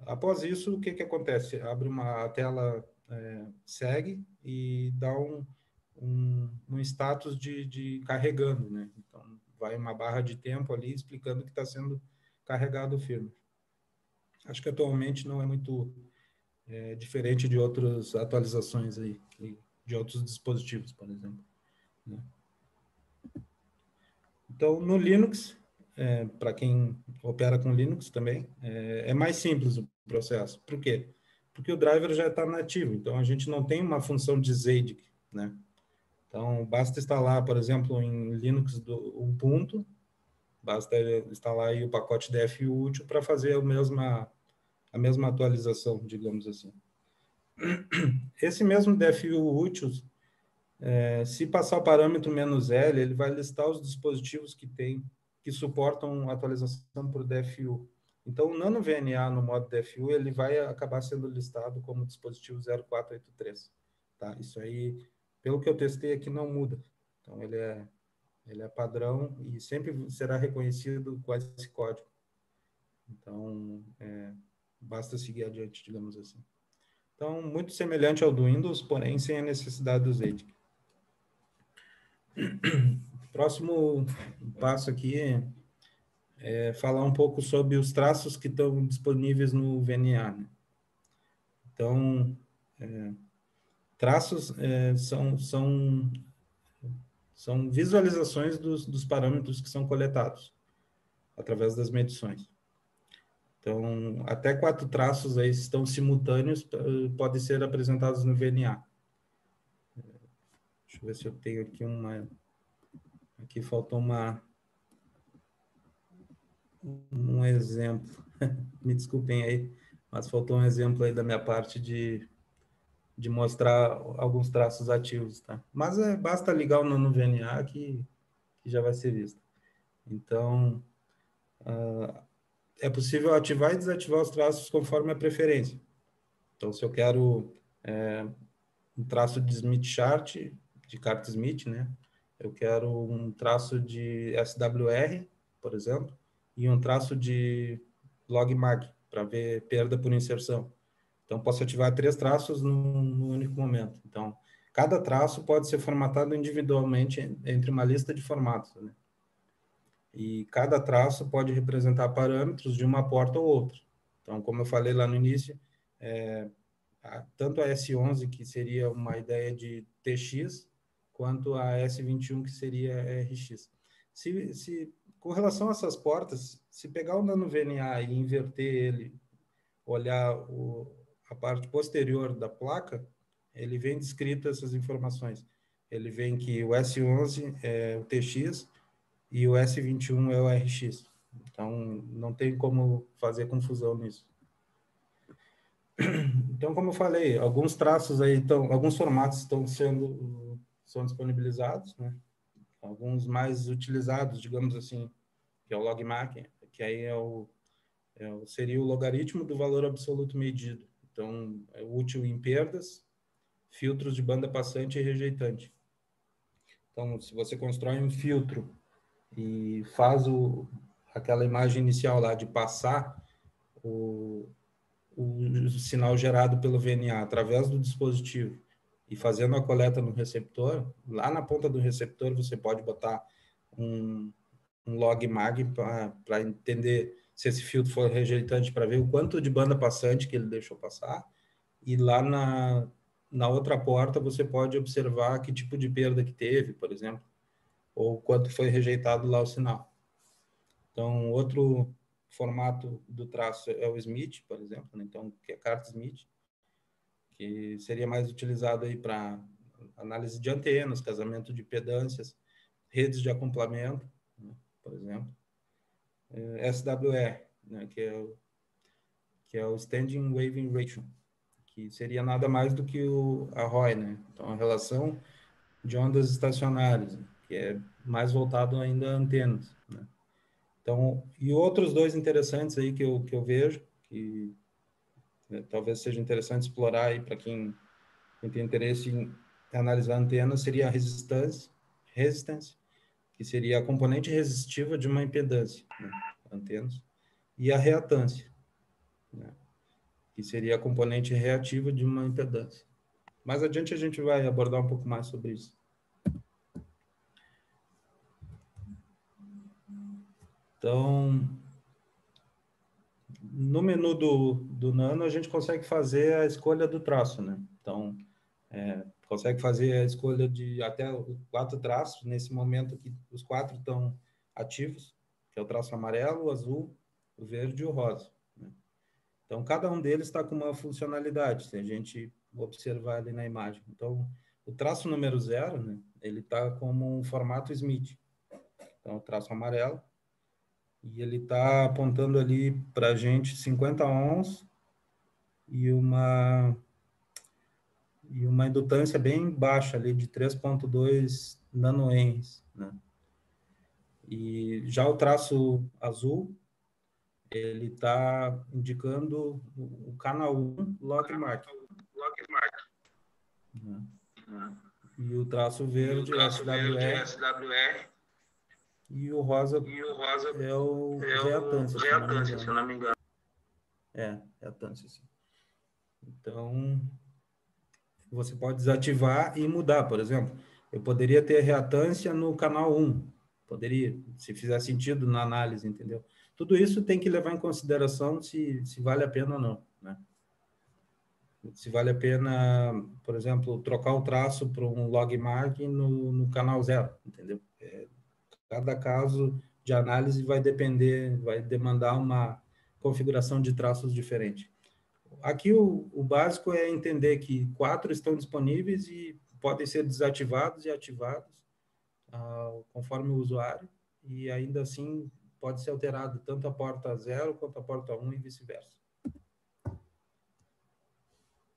Após isso, o que, que acontece? Abre uma tela, é, segue e dá um, um, um status de, de carregando. Né? Então, vai uma barra de tempo ali explicando que está sendo carregado o firmware. Acho que atualmente não é muito é, diferente de outras atualizações aí, de outros dispositivos, por exemplo. Né? Então, no Linux, é, para quem opera com Linux também, é, é, mais simples o processo. Por quê? Porque o driver já está nativo, então a gente não tem uma função de ZAID, né? Então, basta instalar, por exemplo, em Linux do Ubuntu, Basta instalar aí o pacote DF útil para fazer a mesma, a mesma atualização, digamos assim. Esse mesmo DFU útil, é, se passar o parâmetro menos "-l", ele vai listar os dispositivos que tem, que suportam atualização por DFU. Então, o nano VNA no modo DFU, ele vai acabar sendo listado como dispositivo 0483. Tá? Isso aí, pelo que eu testei aqui, não muda. Então, ele é ele é padrão e sempre será reconhecido com esse código. Então, é, basta seguir adiante, digamos assim. Então, muito semelhante ao do Windows, porém sem a necessidade do ZAID. Próximo passo aqui é, é, falar um pouco sobre os traços que estão disponíveis no VNA. Né? Então, é, traços é, são, são são visualizações dos, dos parâmetros que são coletados através das medições. Então, até quatro traços aí estão simultâneos, podem ser apresentados no VNA. Deixa eu ver se eu tenho aqui uma... Aqui faltou uma... Um exemplo. Me desculpem aí, mas faltou um exemplo aí da minha parte de de mostrar alguns traços ativos, tá? Mas é, basta ligar o no VNA que, que já vai ser visto. Então, uh, é possível ativar e desativar os traços conforme a preferência. Então, se eu quero é, um traço de Smith chart, de carta Smith, né? Eu quero um traço de SWR, por exemplo, e um traço de logmag, para ver perda por inserção. Então, posso ativar três traços num, único momento. Então, cada traço pode ser formatado individualmente entre uma lista de formatos. Né? E cada traço pode representar parâmetros de uma porta ou outra. Então, como eu falei lá no início, é, a, tanto a S11, que seria uma ideia de TX, quanto a S21, que seria RX. Se, se, com relação a essas portas, se pegar o nano VNA e inverter ele, olhar o, a parte posterior da placa, ele vem descrito essas informações. Ele vem que o S11 é o TX e o S21 é o RX. Então, não tem como fazer confusão nisso. então, como eu falei, alguns traços aí estão, alguns formatos estão sendo são disponibilizados, né? Alguns mais utilizados, digamos assim, que é o logmark, que aí é o, é o seria o logaritmo do valor absoluto medido. Então, é útil em perdas, filtros de banda passante e rejeitante. Então, se você constrói um filtro e faz o, aquela imagem inicial lá de passar o, o sinal gerado pelo VNA através do dispositivo e fazendo a coleta no receptor, lá na ponta do receptor você pode botar um, um log mag para entender se esse filtro for rejeitante para ver o quanto de banda passante que ele deixou passar. E lá na, na outra porta você pode observar que tipo de perda que teve, por exemplo, ou quanto foi rejeitado lá o sinal. Então, outro formato do traço é o Smith, por exemplo, né? então, que é carta Smith, que seria mais utilizado aí para análise de antenas, casamento de pedâncias, redes de acoplamento, né? por exemplo. É, SWR, né? que, é o, que é o Standing Waving Ratio, que seria nada mais do que o, a ROI, né? então a relação de ondas estacionárias, que é mais voltado ainda a antenas. Né? Então, e outros dois interessantes aí que eu, que eu vejo, que né, talvez seja interessante explorar aí para quem, quem, tem interesse em analisar antenas, seria a resistência, que seria a componente resistiva de uma impedância, né, antenas, e a reatância, né, que seria a componente reativa de uma impedância. Mais adiante a gente vai abordar um pouco mais sobre isso. Então, no menu do, do Nano, a gente consegue fazer a escolha do traço, né? Então, é, consegue fazer a escolha de até quatro traços, nesse momento que os quatro estão ativos, que é o traço amarelo, o azul, o verde e o rosa. Né? Então, cada um deles está com uma funcionalidade, se a gente observar ali na imagem. Então, o traço número zero, né, ele está como um formato Smith. Então, o traço amarelo, e ele está apontando ali para a gente 50 ohms e uma e uma indutância bem baixa ali de 3.2 nanohenries, né? E já o traço azul, ele está indicando o canal 1 log mark. Né? E o traço verde, o traço SWR, verde, SWR e o rosa, e o rosa é o é reatância, reatância se, não me engano. É, reatância, sim. Então, você pode desativar e mudar, por exemplo. Eu poderia ter reatância no canal 1. Poderia, se fizer sentido na análise, entendeu? Tudo isso tem que levar em consideração se, se vale a pena ou não, né? Se vale a pena, por exemplo, trocar o traço para um log mark no, no canal zero, entendeu? É, Cada caso de análise vai depender, vai demandar uma configuração de traços diferente. Aqui o, o básico é entender que quatro estão disponíveis e podem ser desativados e ativados uh, conforme o usuário, e ainda assim pode ser alterado tanto a porta 0 quanto a porta 1 um, e vice-versa.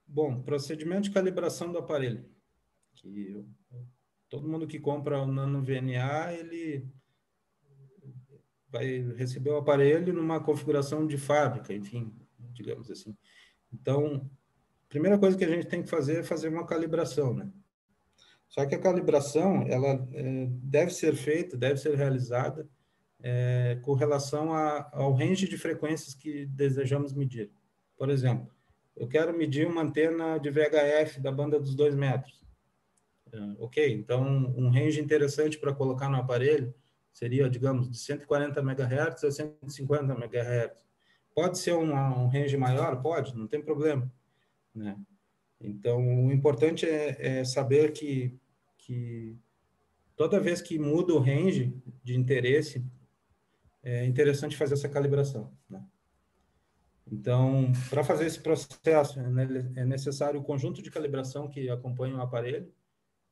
Bom, procedimento de calibração do aparelho. Que todo mundo que compra o Nano VNA, ele vai receber o aparelho numa configuração de fábrica, enfim, digamos assim. Então, a primeira coisa que a gente tem que fazer é fazer uma calibração, né? Só que a calibração, ela é, deve ser feita, deve ser realizada é, com relação a, ao range de frequências que desejamos medir. Por exemplo, eu quero medir uma antena de VHF da banda dos dois metros. Uh, ok, então um range interessante para colocar no aparelho seria, digamos, de 140 MHz a 150 MHz. Pode ser um, um range maior? Pode, não tem problema. Né? Então, o importante é, é, saber que, que toda vez que muda o range de interesse, é interessante fazer essa calibração. Né? Então, para fazer esse processo, é necessário o conjunto de calibração que acompanha o aparelho,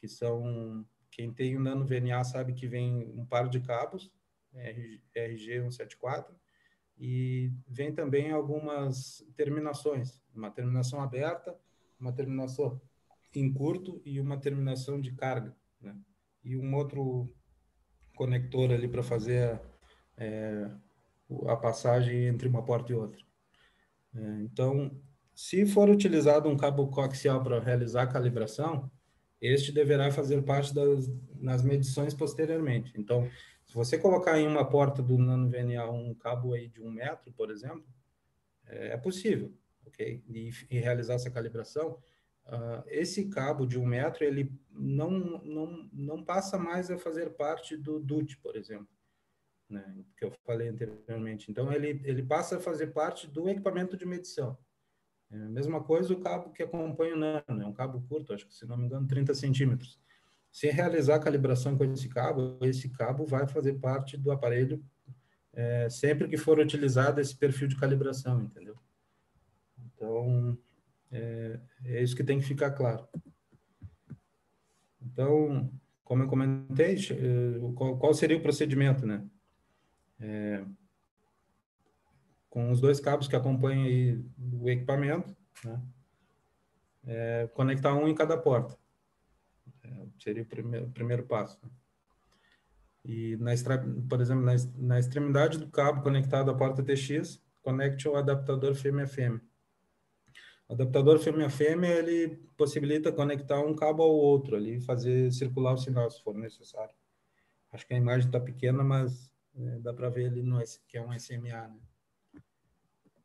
que são quem tem o nano VNA sabe que vem um par de cabos RG174 e vem também algumas terminações, uma terminação aberta, uma terminação em curto e uma terminação de carga, né? E um outro conector ali para fazer é, a passagem entre uma porta e outra. É, então, se for utilizado um cabo coaxial para realizar a calibração, este deverá fazer parte das nas medições posteriormente. Então, se você colocar em uma porta do nano VNA um cabo aí de um metro, por exemplo, é, é possível, ok? E, e realizar essa calibração. Uh, esse cabo de um metro, ele não, não, não passa mais a fazer parte do DUT, por exemplo, né? Que eu falei anteriormente. Então, ele, ele passa a fazer parte do equipamento de medição. É a mesma coisa o cabo que acompanha o nano, é um cabo curto, acho que se não me engano, 30 centímetros. Se realizar a calibração com esse cabo, esse cabo vai fazer parte do aparelho é, sempre que for utilizado esse perfil de calibração, entendeu? Então, é, é isso que tem que ficar claro. Então, como eu comentei, qual, qual seria o procedimento, né? É, com os dois cabos que acompanham aí o equipamento, né? É, conectar um em cada porta. É, seria o primeiro, primeiro passo. Né? E, na, por exemplo, na, na, extremidade do cabo conectado à porta TX, conecte o adaptador fêmea-fêmea. O adaptador fêmea-fêmea, ele possibilita conectar um cabo ao outro ali, fazer circular o sinal, se for necessário. Acho que a imagem está pequena, mas é, dá para ver ali no, que é um SMA, né?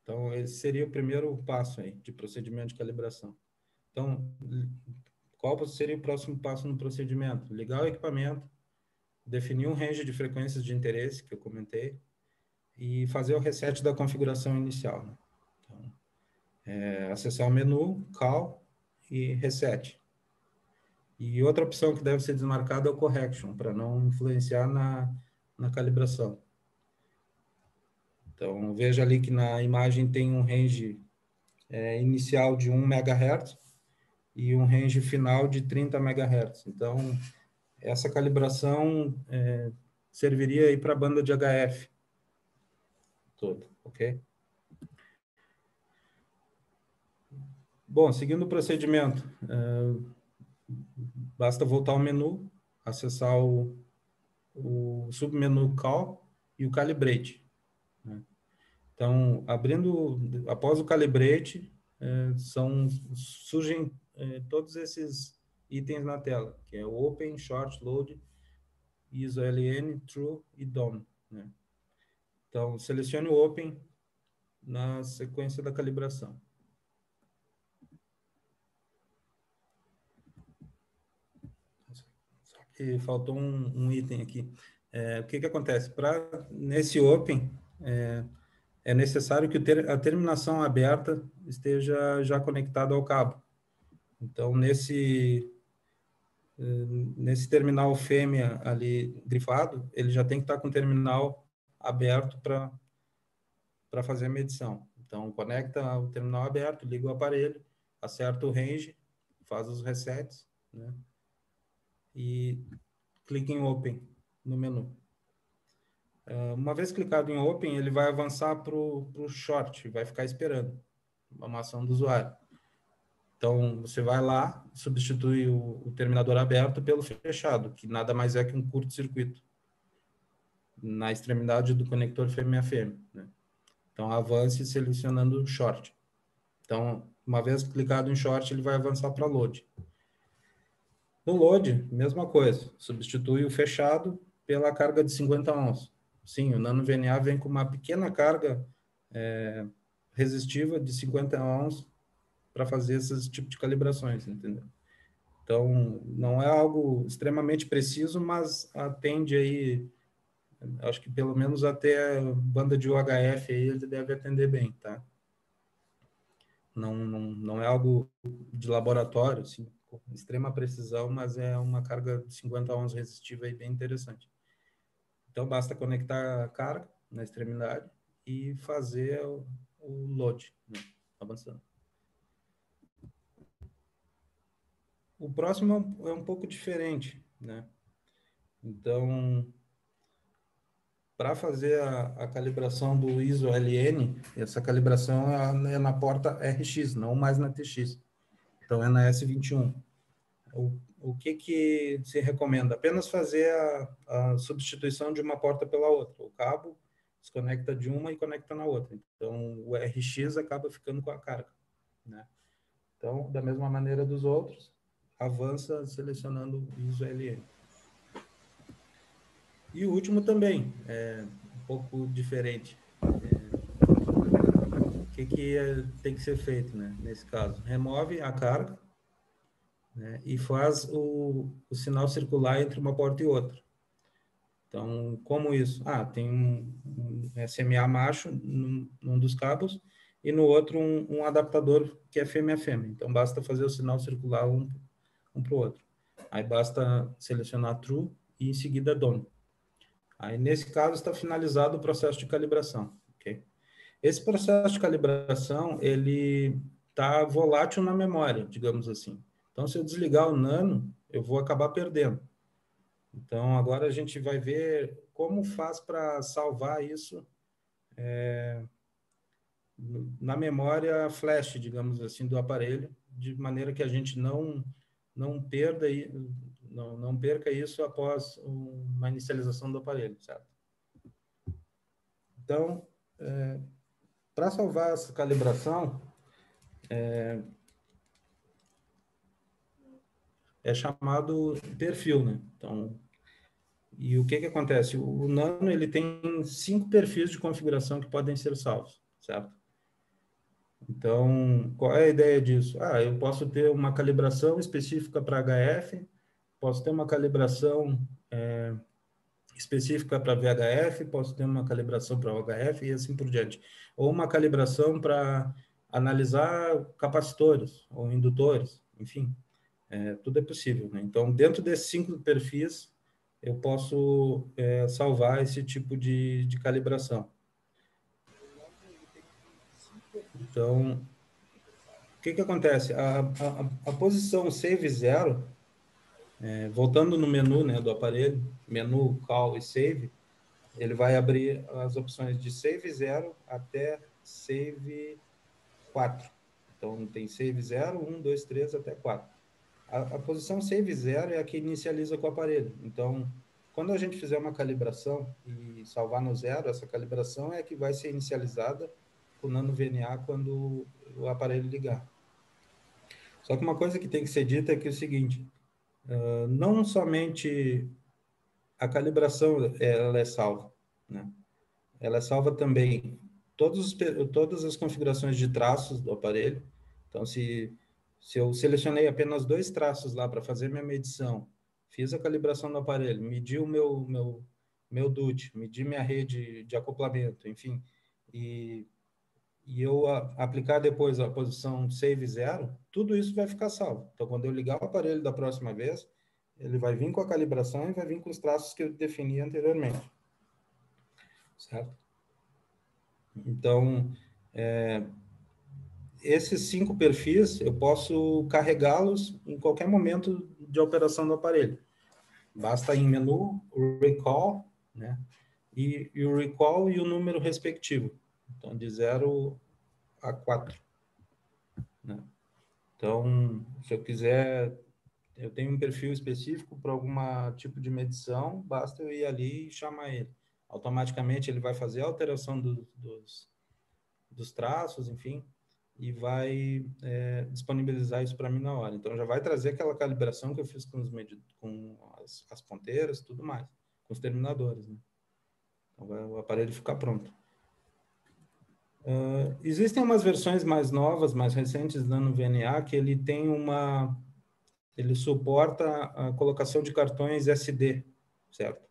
Então, esse seria o primeiro passo aí de procedimento de calibração. Então, qual seria o próximo passo no procedimento? Ligar o equipamento, definir um range de frequências de interesse, que eu comentei, e fazer o reset da configuração inicial. Né? Então, é, acessar o menu, call e reset. E outra opção que deve ser desmarcada é o correction, para não influenciar na, na calibração. Então, veja ali que na imagem tem um range é, inicial de 1 MHz e um range final de 30 MHz. Então, essa calibração é, serviria aí para a banda de HF toda, ok? Bom, seguindo o procedimento, é, basta voltar ao menu, acessar o, o submenu Call e o Calibrate. Então, abrindo, após o calibrate, é, são, surgem é, todos esses itens na tela, que é Open, Short, Load, ISO-LN, True e DOM. Né? Então, selecione o Open na sequência da calibração. Só que faltou um, um item aqui. É, o que, que acontece? Para nesse Open, é, é necessário que a terminação aberta esteja já conectada ao cabo. Então, nesse, eh, nesse terminal fêmea ali grifado, ele já tem que estar com o terminal aberto para fazer a medição. Então, conecta o terminal aberto, liga o aparelho, acerta o range, faz os resets, né? E clica em Open no menu. Ah, uma vez clicado em Open, ele vai avançar para o Short, vai ficar esperando uma ação do usuário. Então, você vai lá, substitui o, o terminador aberto pelo fechado, que nada mais é que um curto-circuito na extremidade do conector fêmea-fêmea. Né? Então, avance selecionando short. Então, uma vez clicado em short, ele vai avançar para load. No load, mesma coisa, substitui o fechado pela carga de 50 ohms. Sim, o nano VNA vem com uma pequena carga é, resistiva de 50 ohms para fazer esses tipos de calibrações, entendeu? Então, não é algo extremamente preciso, mas atende aí, acho que pelo menos até banda de UHF aí ele deve atender bem, tá? Não, não, não é algo de laboratório, assim, com extrema precisão, mas é uma carga de 50 ohms resistiva aí bem interessante. Então, basta conectar a carga na extremidade e fazer o, o load, né? avançando. O próximo é um pouco diferente, né? Então, para fazer a, a, calibração do ISO LN, essa calibração é, é na porta RX, não mais na TX. Então, é na S21. O, o que, que se recomenda? Apenas fazer a, a substituição de uma porta pela outra. O cabo desconecta de uma e conecta na outra. Então, o RX acaba ficando com a carga. Né? Então, da mesma maneira dos outros, avança selecionando ISO LN. E o último também, é um pouco diferente. É, o que, que é, tem que ser feito né, nesse caso? Remove a carga né, e faz o, o sinal circular entre uma porta e outra. Então, como isso? Ah, tem um, um SMA macho num, num, dos cabos e no outro um, um adaptador que é fêmea fêmea. Então, basta fazer o sinal circular um, um para o outro. Aí basta selecionar true e em seguida done. Aí, nesse caso, está finalizado o processo de calibração. Okay? Esse processo de calibração, ele está volátil na memória, digamos assim. Então, se eu desligar o nano, eu vou acabar perdendo. Então, agora a gente vai ver como faz para salvar isso é, na memória flash, digamos assim, do aparelho, de maneira que a gente não não perda não, não perca isso após uma inicialização do aparelho, certo? Então, é, para salvar essa calibração, é, é, chamado perfil, né? Então, e o que que acontece? O Nano ele tem cinco perfis de configuração que podem ser salvos, certo? Então, qual é a ideia disso? Ah, eu posso ter uma calibração específica para HF, posso ter uma calibração é, específica para VHF, posso ter uma calibração para OHF e assim por diante. Ou uma calibração para analisar capacitores ou indutores, enfim, é, tudo é possível. Né? Então, dentro desses cinco perfis, eu posso é, salvar esse tipo de, de calibração. Então, o que, que acontece? A, a, a posição save zero é, voltando no menu né, do aparelho, menu Call e Save, ele vai abrir as opções de Save 0 até Save 4. Então, tem Save 0, 1, 2, 3 até 4. A, a posição Save 0 é a que inicializa com o aparelho. Então, quando a gente fizer uma calibração e salvar no zero, essa calibração é a que vai ser inicializada com o nano VNA quando o aparelho ligar. Só que uma coisa que tem que ser dita é que é o seguinte, Uh, não somente a calibração ela é salva, né? Ela é salva também todos, todas as configurações de traços do aparelho. Então, se, se eu selecionei apenas dois traços lá para fazer minha medição, fiz a calibração do aparelho, medi o meu, meu, meu DUT, medi minha rede de acoplamento, enfim, e e eu a, aplicar depois a posição save zero, tudo isso vai ficar salvo. Então, quando eu ligar o aparelho da próxima vez, ele vai vir com a calibração e vai vir com os traços que eu defini anteriormente. Certo? Então, é, esses cinco perfis, eu posso carregá-los em qualquer momento de operação do aparelho. Basta ir em menu, recall, né? E, e o recall e o número respectivo. Então, de 0 a 4. Né? Então, se eu quiser, eu tenho um perfil específico para algum tipo de medição, basta eu ir ali e chamar ele. Automaticamente ele vai fazer a alteração do, dos, dos traços, enfim, e vai é, disponibilizar isso para mim na hora. Então, já vai trazer aquela calibração que eu fiz com, os com as, as ponteiras tudo mais, com os terminadores. Né? Então, vai, o aparelho ficar pronto. Uh, existem umas versões mais novas, mais recentes do Nano VNA que ele tem uma, ele suporta a colocação de cartões SD, certo?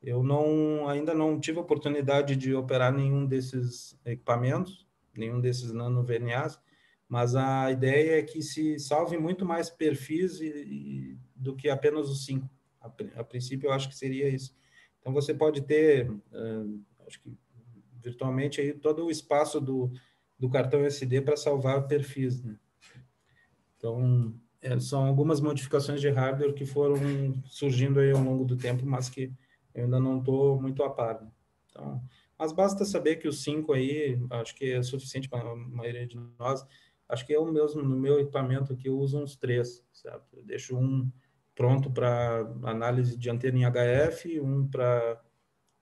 Eu não, ainda não tive a oportunidade de operar nenhum desses equipamentos, nenhum desses Nano VNAs, mas a ideia é que se salve muito mais perfis e, e, do que apenas os cinco. A, a, princípio, eu acho que seria isso. Então, você pode ter, uh, acho que virtualmente aí todo o espaço do, do cartão SD para salvar perfis. Né? Então, é, são algumas modificações de hardware que foram surgindo aí ao longo do tempo, mas que eu ainda não estou muito a par. Né? Então, mas basta saber que os cinco aí, acho que é suficiente para a maioria de nós. Acho que eu mesmo, no meu equipamento aqui, eu uso uns três, certo? Eu deixo um pronto para análise de antena em HF, um para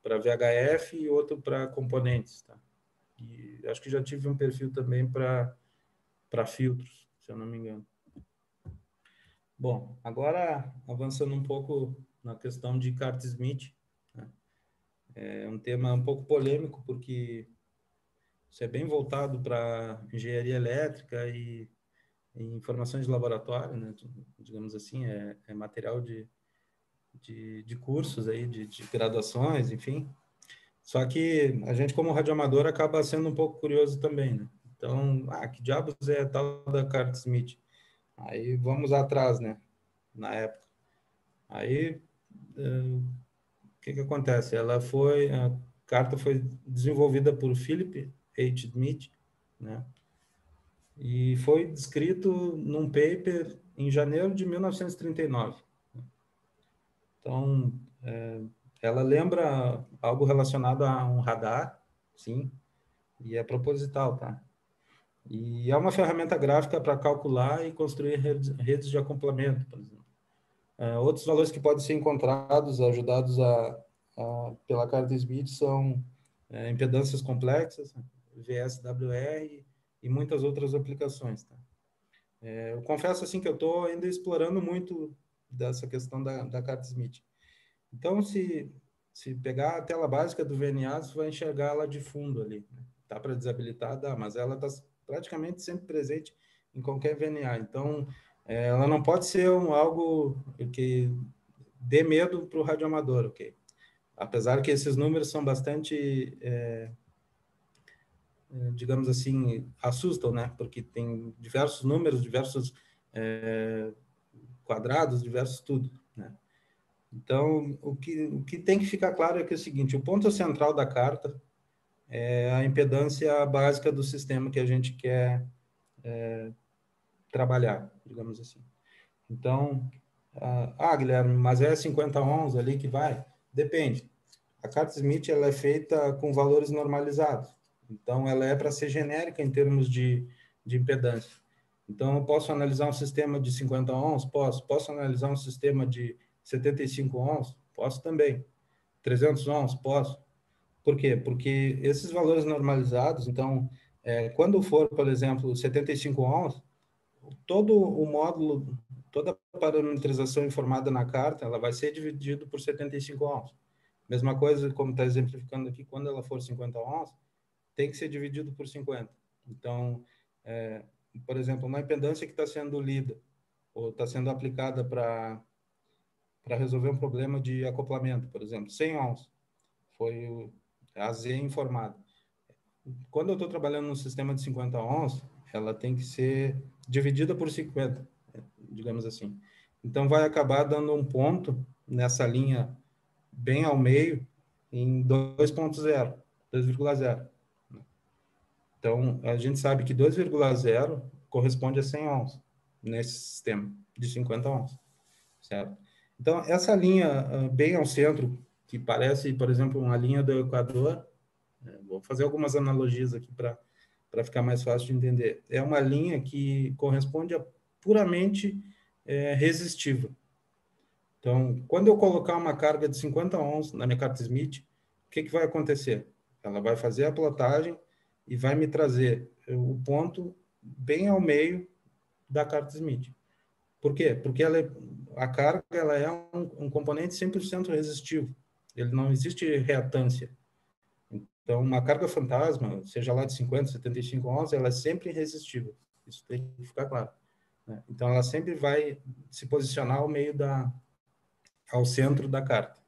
VHF e outro para componentes, tá? E acho que já tive um perfil também para filtros, se eu não me engano. Bom, agora avançando um pouco na questão de Carter Smith? É um tema um pouco polêmico porque isso é bem voltado para engenharia elétrica e, e, informações de laboratório, né? digamos assim, é, é material de, de, de, cursos aí, de, de graduações, enfim. Só que a gente, como radioamador, acaba sendo um pouco curioso também, né? Então, ah, que diabos é tal da Carter Smith? Aí vamos atrás, né? Na época. Aí, o que que acontece? Ela foi, a carta foi desenvolvida por Philip H. Smith, né? E foi descrito num paper em janeiro de 1939. Então, é, ela lembra algo relacionado a um radar, sim, e é proposital, tá? E é uma ferramenta gráfica para calcular e construir redes de acoplamento, por exemplo. É, outros valores que podem ser encontrados, ajudados a, a pela carta Smith, são é, impedâncias complexas, VSWR e muitas outras aplicações. Tá? É, eu confesso assim que eu estou ainda explorando muito dessa questão da, da carta Smith. Então, se, se pegar a tela básica do VNA, você vai enxergar ela de fundo ali. Né? Dá para desabilitar? Dá, mas ela está praticamente sempre presente em qualquer VNA. Então, ela não pode ser um, algo que dê medo para o radioamador, ok? Apesar que esses números são bastante, é, é, digamos assim, assustam, né? Porque tem diversos números, diversos é, quadrados, diversos tudo, né? Então, o que, o que tem que ficar claro é que é o seguinte, o ponto central da carta é a impedância básica do sistema que a gente quer é, trabalhar, digamos assim. Então, ah, Guilherme, mas é 50 ohms ali que vai? Depende. A carta Smith ela é feita com valores normalizados. Então, ela é para ser genérica em termos de, de impedância. Então, eu posso analisar um sistema de 50 ohms? Posso. Posso analisar um sistema de 75 ohms? Posso também. 300 ohms? Posso. Por quê? Porque esses valores normalizados, então, é, quando for, por exemplo, 75 ohms, todo o módulo, toda a parametrização informada na carta, ela vai ser dividido por 75 ohms. Mesma coisa, como está exemplificando aqui, quando ela for 50 ohms, tem que ser dividido por 50. Então, é, por exemplo, uma impedância que está sendo lida ou está sendo aplicada para para resolver um problema de acoplamento, por exemplo, 100 ohms foi a Z informada. Quando eu estou trabalhando no sistema de 50 ohms, ela tem que ser dividida por 50, digamos assim. Então, vai acabar dando um ponto nessa linha bem ao meio em 2.0, 2,0. Então, a gente sabe que 2,0 corresponde a 100 ohms nesse sistema de 50 ohms, certo? Então, essa linha ah, bem ao centro, que parece, por exemplo, uma linha do Equador. É, vou fazer algumas analogias aqui para ficar mais fácil de entender. É uma linha que corresponde a puramente é, resistiva. Então, quando eu colocar uma carga de 50 ohms na minha carta Smith, o que, que vai acontecer? Ela vai fazer a plotagem e vai me trazer o ponto bem ao meio da carta Smith. Por quê? Porque ela é, a carga ela é um, um componente 100% resistivo ele não existe reatância. Então, uma carga fantasma, seja lá de 50, 75 ohms, ela é sempre irresistível. Isso tem que ficar claro. Né? Então, ela sempre vai se posicionar ao meio da, ao centro da carta.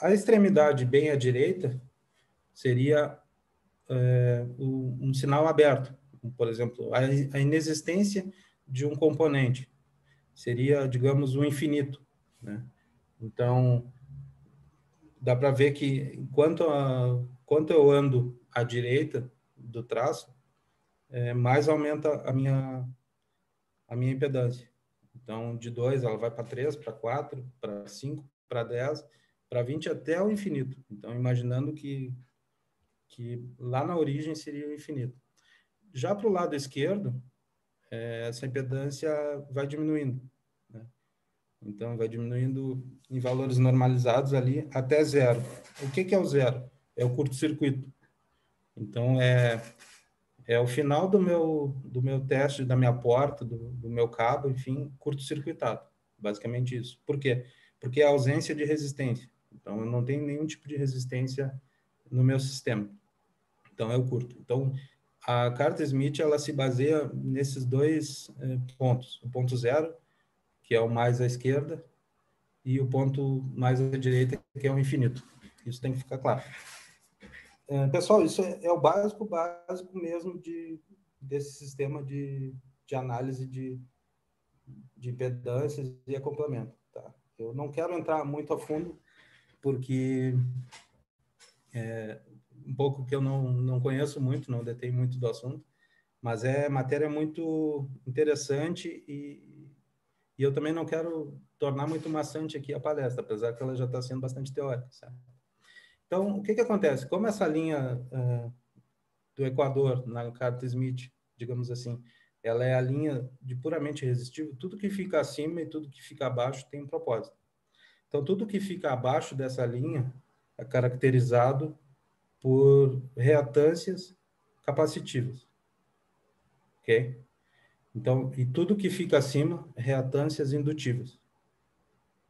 A extremidade bem à direita seria é, um sinal aberto. Por exemplo, a, inexistência de um componente seria, digamos, o infinito. Né? Então, dá para ver que enquanto a, quanto eu ando à direita do traço, é, mais aumenta a minha a minha impedância. Então, de 2 ela vai para 3, para 4, para 5, para 10 para 20 até o infinito. Então, imaginando que, que lá na origem seria o infinito. Já para o lado esquerdo, é, essa impedância vai diminuindo. Né? Então, vai diminuindo em valores normalizados ali até zero. O que, que é o zero? É o curto-circuito. Então, é, é o final do meu, do meu teste, da minha porta, do, do meu cabo, enfim, curto-circuitado. Basicamente isso. Por quê? Porque é a ausência de resistência. Então, eu não tenho nenhum tipo de resistência no meu sistema. Então, é o curto. Então, a carta Smith, ela se baseia nesses dois eh, pontos. O ponto zero, que é o mais à esquerda, e o ponto mais à direita, que é o infinito. Isso tem que ficar claro. É, pessoal, isso é, é, o básico, básico mesmo de, desse sistema de, de análise de, de impedâncias e acoplamento. Tá? Eu não quero entrar muito a fundo, porque é um pouco que eu não, não conheço muito, não detém muito do assunto, mas é matéria muito interessante e, e eu também não quero tornar muito maçante aqui a palestra, apesar que ela já está sendo bastante teórica, certo? Então, o que, que acontece? Como essa linha uh, do Equador, na carta Smith, digamos assim, ela é a linha de puramente resistivo, tudo que fica acima e tudo que fica abaixo tem um propósito. Então, tudo que fica abaixo dessa linha é caracterizado por reatâncias capacitivas. Ok? Então, e tudo que fica acima, reatâncias indutivas.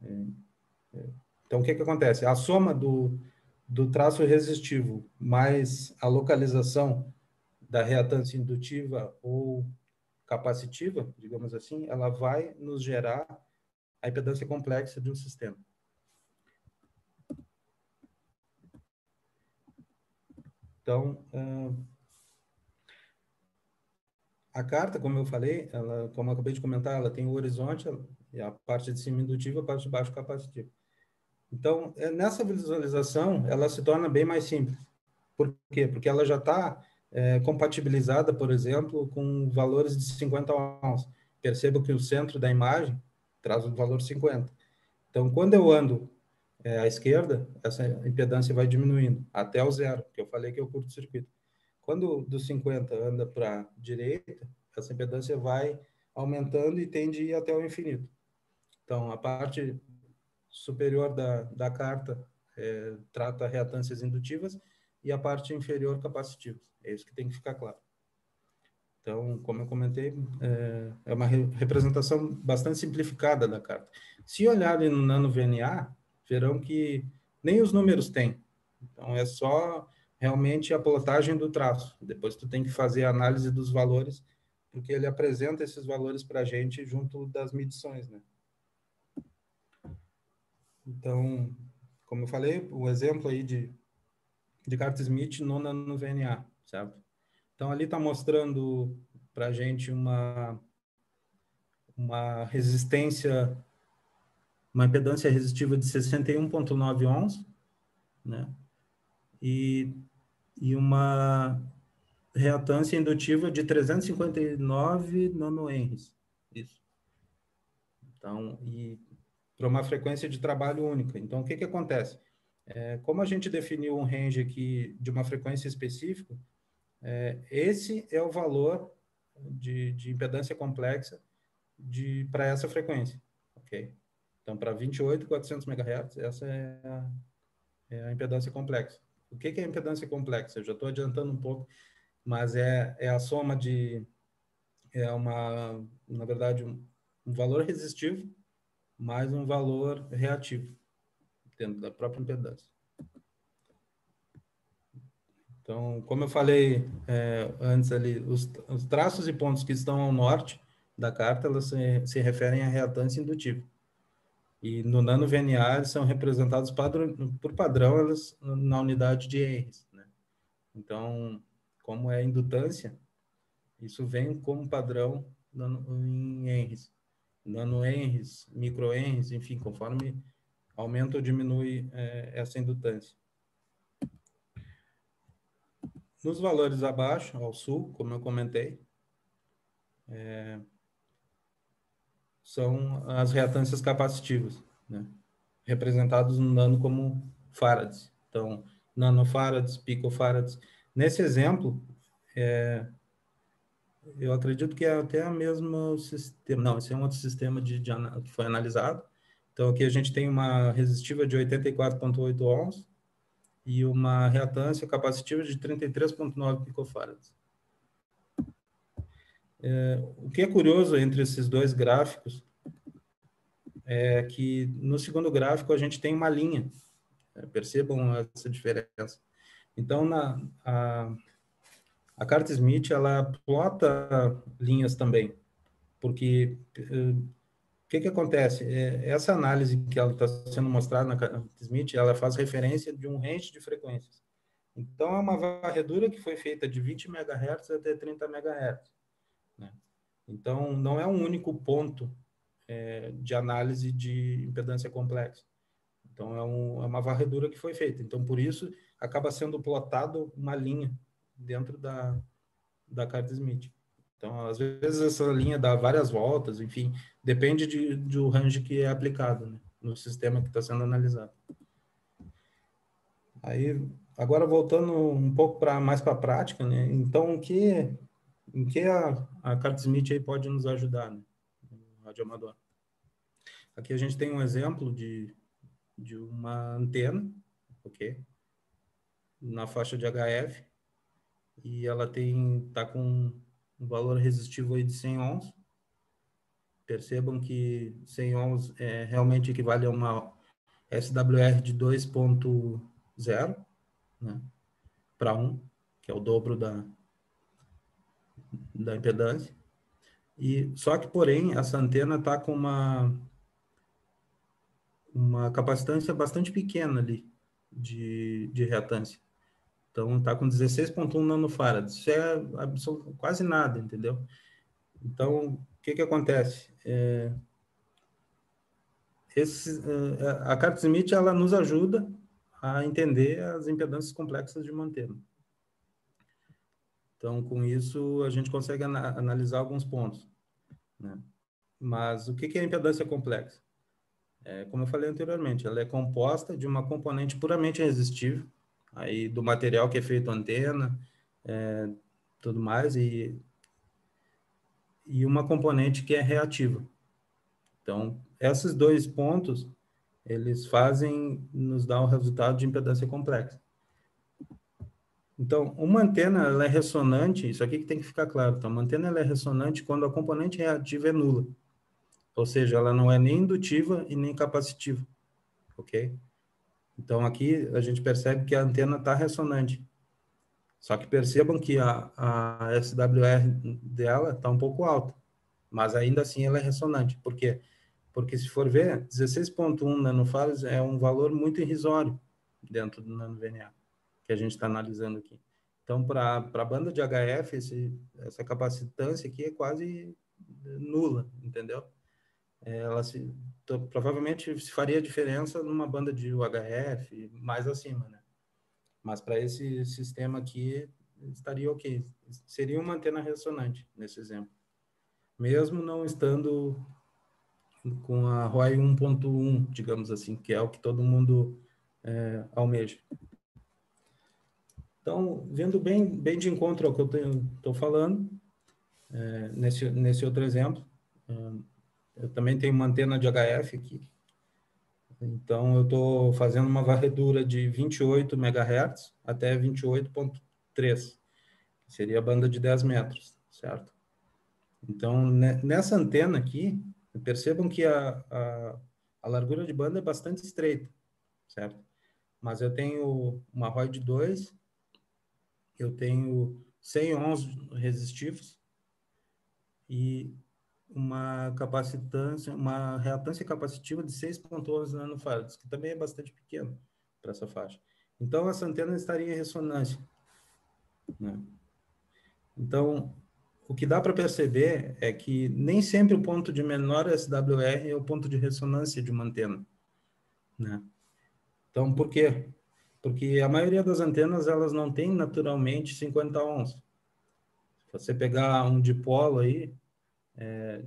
É, é. Então, o que, que acontece? A soma do, do traço resistivo mais a localização da reatância indutiva ou capacitiva, digamos assim, ela vai nos gerar a impedância complexa de um sistema. Então, a carta, como eu falei, ela, como eu acabei de comentar, ela tem o horizonte, a parte de cima indutiva, a parte de baixo capacitiva. Então, é, nessa visualização, ela se torna bem mais simples. Por quê? Porque ela já está é, compatibilizada, por exemplo, com valores de 50 ohms. Perceba que o centro da imagem traz o valor 50. Então, quando eu ando é, à esquerda, essa impedância vai diminuindo até o zero, que eu falei que é o curto-circuito. Quando do 50 anda para a direita, essa impedância vai aumentando e tende a ir até o infinito. Então, a parte superior da, da carta é, trata reatâncias indutivas e a parte inferior capacitivas. É isso que tem que ficar claro. Então, como eu comentei, é, é uma re representação bastante simplificada da carta. Se olharem no nano VNA, verão que nem os números têm. Então, é só realmente a plotagem do traço. Depois tu tem que fazer a análise dos valores, porque ele apresenta esses valores para a gente junto das medições, né? Então, como eu falei, o exemplo aí de, de Carter Smith no, no VNA, certo? Então, ali está mostrando para a gente uma, uma resistência, uma impedância resistiva de 61,9 ohms, né? E, e uma reatância indutiva de 359 nanohenries. Isso. Então, e para uma frequência de trabalho única. Então, o que, que acontece? É, como a gente definiu um range aqui de uma frequência específica, é, esse é o valor de, de impedância complexa para essa frequência, ok? Então, para 28, 400 MHz, essa é a, é a impedância complexa. O que, que é impedância complexa? Eu já estou adiantando um pouco, mas é, é a soma de, é uma, na verdade, um, um valor resistivo mais um valor reativo dentro da própria impedância. Então, como eu falei é, antes ali, os, os, traços e pontos que estão ao norte da carta, elas se, se referem à reatância indutiva. E no nano VNA, eles são representados padrão, por padrão elas, na unidade de Henrys. Né? Então, como é indutância, isso vem como padrão em Henrys nanohenries, microhenries, enfim, conforme aumenta ou diminui é, essa indutância. Nos valores abaixo, ao sul, como eu comentei, é, são as reatâncias capacitivas. Né? representados no nano como farads. Então, nanofarads, picofarads. Nesse exemplo, é, eu acredito que é até o mesmo sistema. Não, esse é um outro sistema de, de, que foi analisado. Então, aqui a gente tem uma resistiva de 84,8 ohms e uma reatância capacitiva de 33,9 picofarads. É, o que é curioso entre esses dois gráficos é que no segundo gráfico a gente tem uma linha. É, percebam essa diferença. Então, na, a, a carta Smith, ela plota linhas também, porque o que, que acontece? É, essa análise que ela está sendo mostrada na carta Smith, ela faz referência de um range de frequências. Então, é uma varredura que foi feita de 20 MHz até 30 MHz. Né? Então, não é um único ponto é, de análise de impedância complexa. Então, é, um, é, uma varredura que foi feita. Então, por isso, acaba sendo plotado uma linha dentro da, da carta Smith. Então, às vezes, essa linha dá várias voltas, enfim, depende de, do range que é aplicado né, no sistema que está sendo analisado. Aí, agora voltando um pouco para mais para a prática, né? Então, o que, em que a, a carta Smith aí pode nos ajudar, né? radioamador. Aqui a gente tem um exemplo de, de uma antena, ok? Na faixa de HF, e ela tem, tá com um valor resistivo aí de 100 ohms. Percebam que 100 ohms é, realmente equivale a uma SWR de 2.0, né? Para 1, que é o dobro da, da impedância. E só que, porém, essa antena está com uma uma capacitância bastante pequena ali de, de reatância. Então, está com 16.1 nanofarads. Isso é quase nada, entendeu? Então, o que, que acontece? É, esse, é, a carta Smith ela nos ajuda a entender as impedâncias complexas de antena. Então, com isso, a gente consegue analisar alguns pontos. Né? Mas o que, que é impedância complexa? É, como eu falei anteriormente, ela é composta de uma componente puramente resistível, aí do material que é feito antena, é, tudo mais, e, e uma componente que é reativa. Então, esses dois pontos, eles fazem nos dar o resultado de impedância complexa. Então, uma antena ela é ressonante, isso aqui que tem que ficar claro, então, uma antena ela é ressonante quando a componente reativa é nula. Ou seja, ela não é nem indutiva e nem capacitiva, ok? Então, aqui a gente percebe que a antena está ressonante. Só que percebam que a, a SWR dela está um pouco alta, mas ainda assim ela é ressonante. Por quê? Porque se for ver, 16.1 nanofarads é um valor muito irrisório dentro do nano-VNA, que a gente está analisando aqui. Então, para a banda de HF, esse, essa capacitância aqui é quase nula, entendeu? Ela se, provavelmente se faria diferença numa banda de UHF mais acima, né? Mas para esse sistema aqui estaria ok. Seria uma antena ressonante nesse exemplo, mesmo não estando com a ROI 1.1, digamos assim, que é o que todo mundo é, almeja. Então, vendo bem, bem de encontro ao que eu estou falando, é, nesse, nesse outro exemplo, é, eu também tenho uma antena de HF aqui. Então, eu estou fazendo uma varredura de 28 MHz até 28.3, que seria a banda de 10 metros, certo? Então, nessa antena aqui, percebam que a, a, a largura de banda é bastante estreita, certo? Mas eu tenho uma ROI de 2, eu tenho 100 ohms resistivos e uma capacitância, uma reatância capacitiva de 6.11 nanofarads, que também é bastante pequeno para essa faixa. Então, essa antena estaria em ressonância. Né? Então, o que dá para perceber é que nem sempre o ponto de menor SWR é o ponto de ressonância de uma antena. Né? Então, por quê? Porque a maioria das antenas, elas não tem naturalmente 50 ohms. Se você pegar um dipolo aí, é,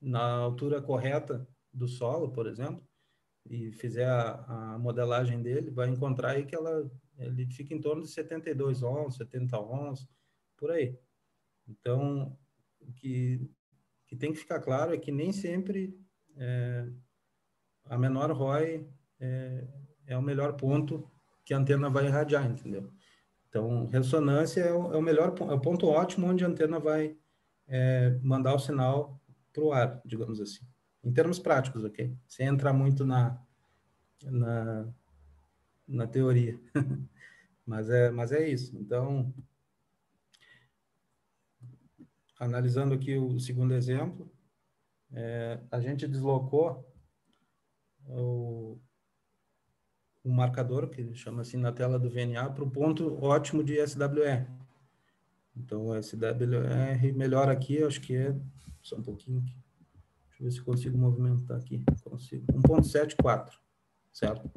na altura correta do solo, por exemplo, e fizer a, a, modelagem dele, vai encontrar aí que ela ele fica em torno de 72 ohms, 70 ohms, por aí. Então, o que, que tem que ficar claro é que nem sempre é, a menor ROI é, é, o melhor ponto que a antena vai irradiar, entendeu? Então, ressonância é o, é o melhor é o ponto ótimo onde a antena vai é, mandar o sinal para o ar, digamos assim. Em termos práticos, ok? Sem entrar muito na, na, na teoria. mas, é, mas é isso. Então, analisando aqui o segundo exemplo, é, a gente deslocou o, o marcador, que chama assim na tela do VNA, para o ponto ótimo de SWR. Então, o SWR melhor aqui, acho que é só um pouquinho aqui. Deixa eu ver se consigo movimentar aqui. Consigo. 1.74, certo?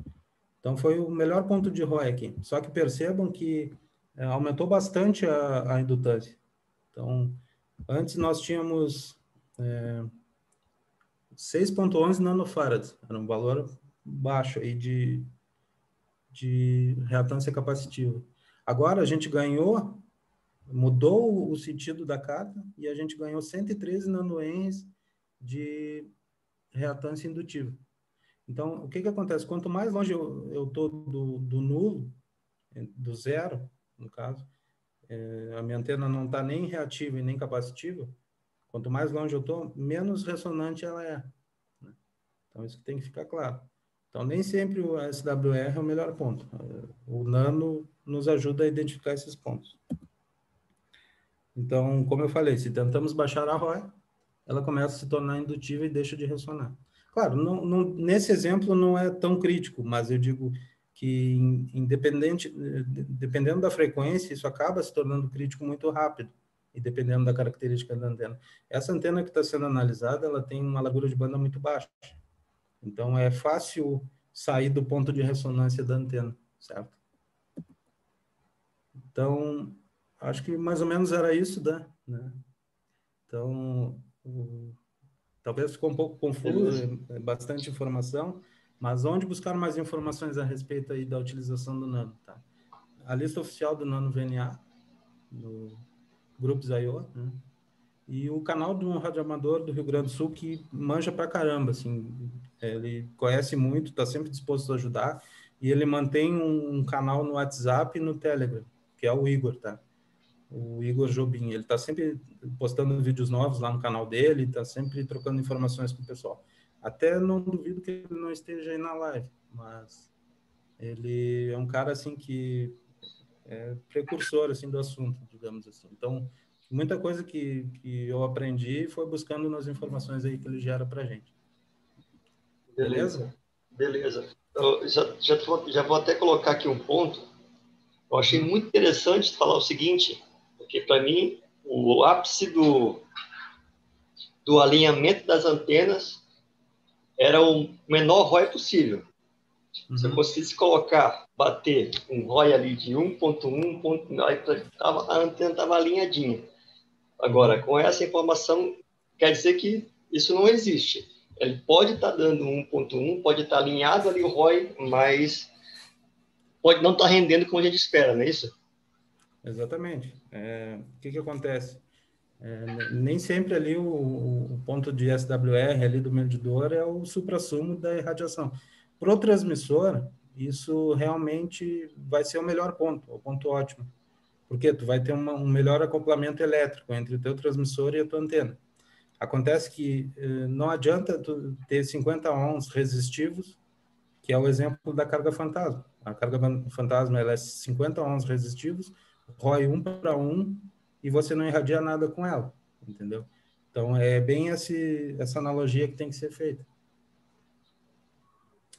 Então, foi o melhor ponto de ROI aqui. Só que percebam que é, aumentou bastante a, a indutância. Então, antes nós tínhamos é, 6.11 nanofarads. Era um valor baixo aí de, de reatância capacitiva. Agora a gente ganhou, mudou o sentido da carga e a gente ganhou 113 nanoens de reatância indutiva. Então, o que, que acontece? Quanto mais longe eu estou do, do nulo, do zero, no caso, é, a minha antena não está nem reativa e nem capacitiva, quanto mais longe eu estou, menos ressonante ela é. Né? Então, isso tem que ficar claro. Então, nem sempre o SWR é o melhor ponto. O nano nos ajuda a identificar esses pontos. Então, como eu falei, se tentamos baixar a ROI, ela começa a se tornar indutiva e deixa de ressonar. Claro, não, não, nesse exemplo não é tão crítico, mas eu digo que independente, dependendo da frequência, isso acaba se tornando crítico muito rápido, e dependendo da característica da antena. Essa antena que está sendo analisada, ela tem uma largura de banda muito baixa. Então, é fácil sair do ponto de ressonância da antena, certo? Então, acho que mais ou menos era isso, né? Então, o, talvez ficou um pouco confuso, é, é bastante informação, mas onde buscar mais informações a respeito aí da utilização do Nano, tá? A lista oficial do Nano VNA, no Grupos I.O., né? E o canal de um radioamador do Rio Grande do Sul que manja pra caramba, assim, ele conhece muito, está sempre disposto a ajudar, e ele mantém um, um, canal no WhatsApp e no Telegram, que é o Igor, tá? O Igor Jobim, ele está sempre postando vídeos novos lá no canal dele, está sempre trocando informações com o pessoal. Até não duvido que ele não esteja aí na live, mas ele é um cara assim que é precursor assim do assunto, digamos assim. Então, muita coisa que, que eu aprendi foi buscando nas informações aí que ele gera para gente. Beleza? Beleza. Eu já, já, já vou até colocar aqui um ponto. Eu achei muito interessante falar o seguinte, porque para mim o ápice do, do alinhamento das antenas era o menor ROI possível. Uhum. Se eu uhum. conseguisse colocar, bater um ROI ali de 1.1, a antena estava alinhadinha. Agora, com essa informação, quer dizer que isso não existe. Ele pode estar tá dando 1.1, pode estar tá alinhado ali o ROI, mas pode não estar tá rendendo como a gente espera, não é isso? Exatamente. É, o que, que acontece? É, nem sempre ali o, o, ponto de SWR ali do medidor é o suprassumo da irradiação. Para o transmissor, isso realmente vai ser o melhor ponto, o ponto ótimo porque tu vai ter uma, um melhor acoplamento elétrico entre o teu transmissor e a tua antena. Acontece que eh, não adianta tu ter 50 ohms resistivos, que é o exemplo da carga fantasma. A carga fantasma ela é 50 ohms resistivos, ROI 1 para 1, e você não irradia nada com ela, entendeu? Então, é bem esse, essa analogia que tem que ser feita.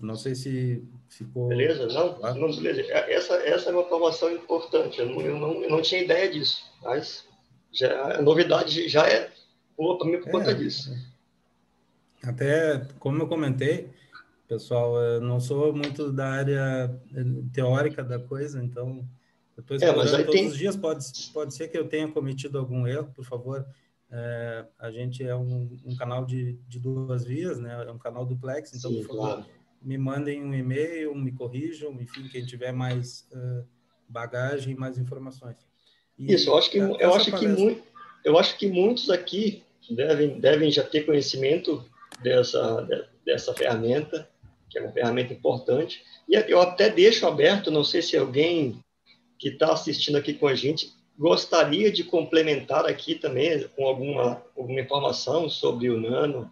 Não sei se ficou. Beleza? Não, não beleza. É, essa, essa é uma informação importante. Eu não, eu não, eu não tinha ideia disso. Mas já, a novidade já é boa para mim por é, conta disso. Até, como eu comentei, pessoal, eu não sou muito da área teórica da coisa, então eu estou explorando é, todos tem... os dias. Pode, pode ser que eu tenha cometido algum erro, por favor. É, a gente é um, um canal de, de, duas vias, né? É um canal duplex, então, Sim, por favor. Claro me mandem um e-mail, me corrijam, enfim, quem tiver mais uh, bagagem, mais informações. E Isso, eu acho que, eu acho, palestra... que eu acho que muitos aqui devem, devem já ter conhecimento dessa, dessa ferramenta, que é uma ferramenta importante. E eu até deixo aberto, não sei se alguém que está assistindo aqui com a gente gostaria de complementar aqui também com alguma, alguma informação sobre o Nano,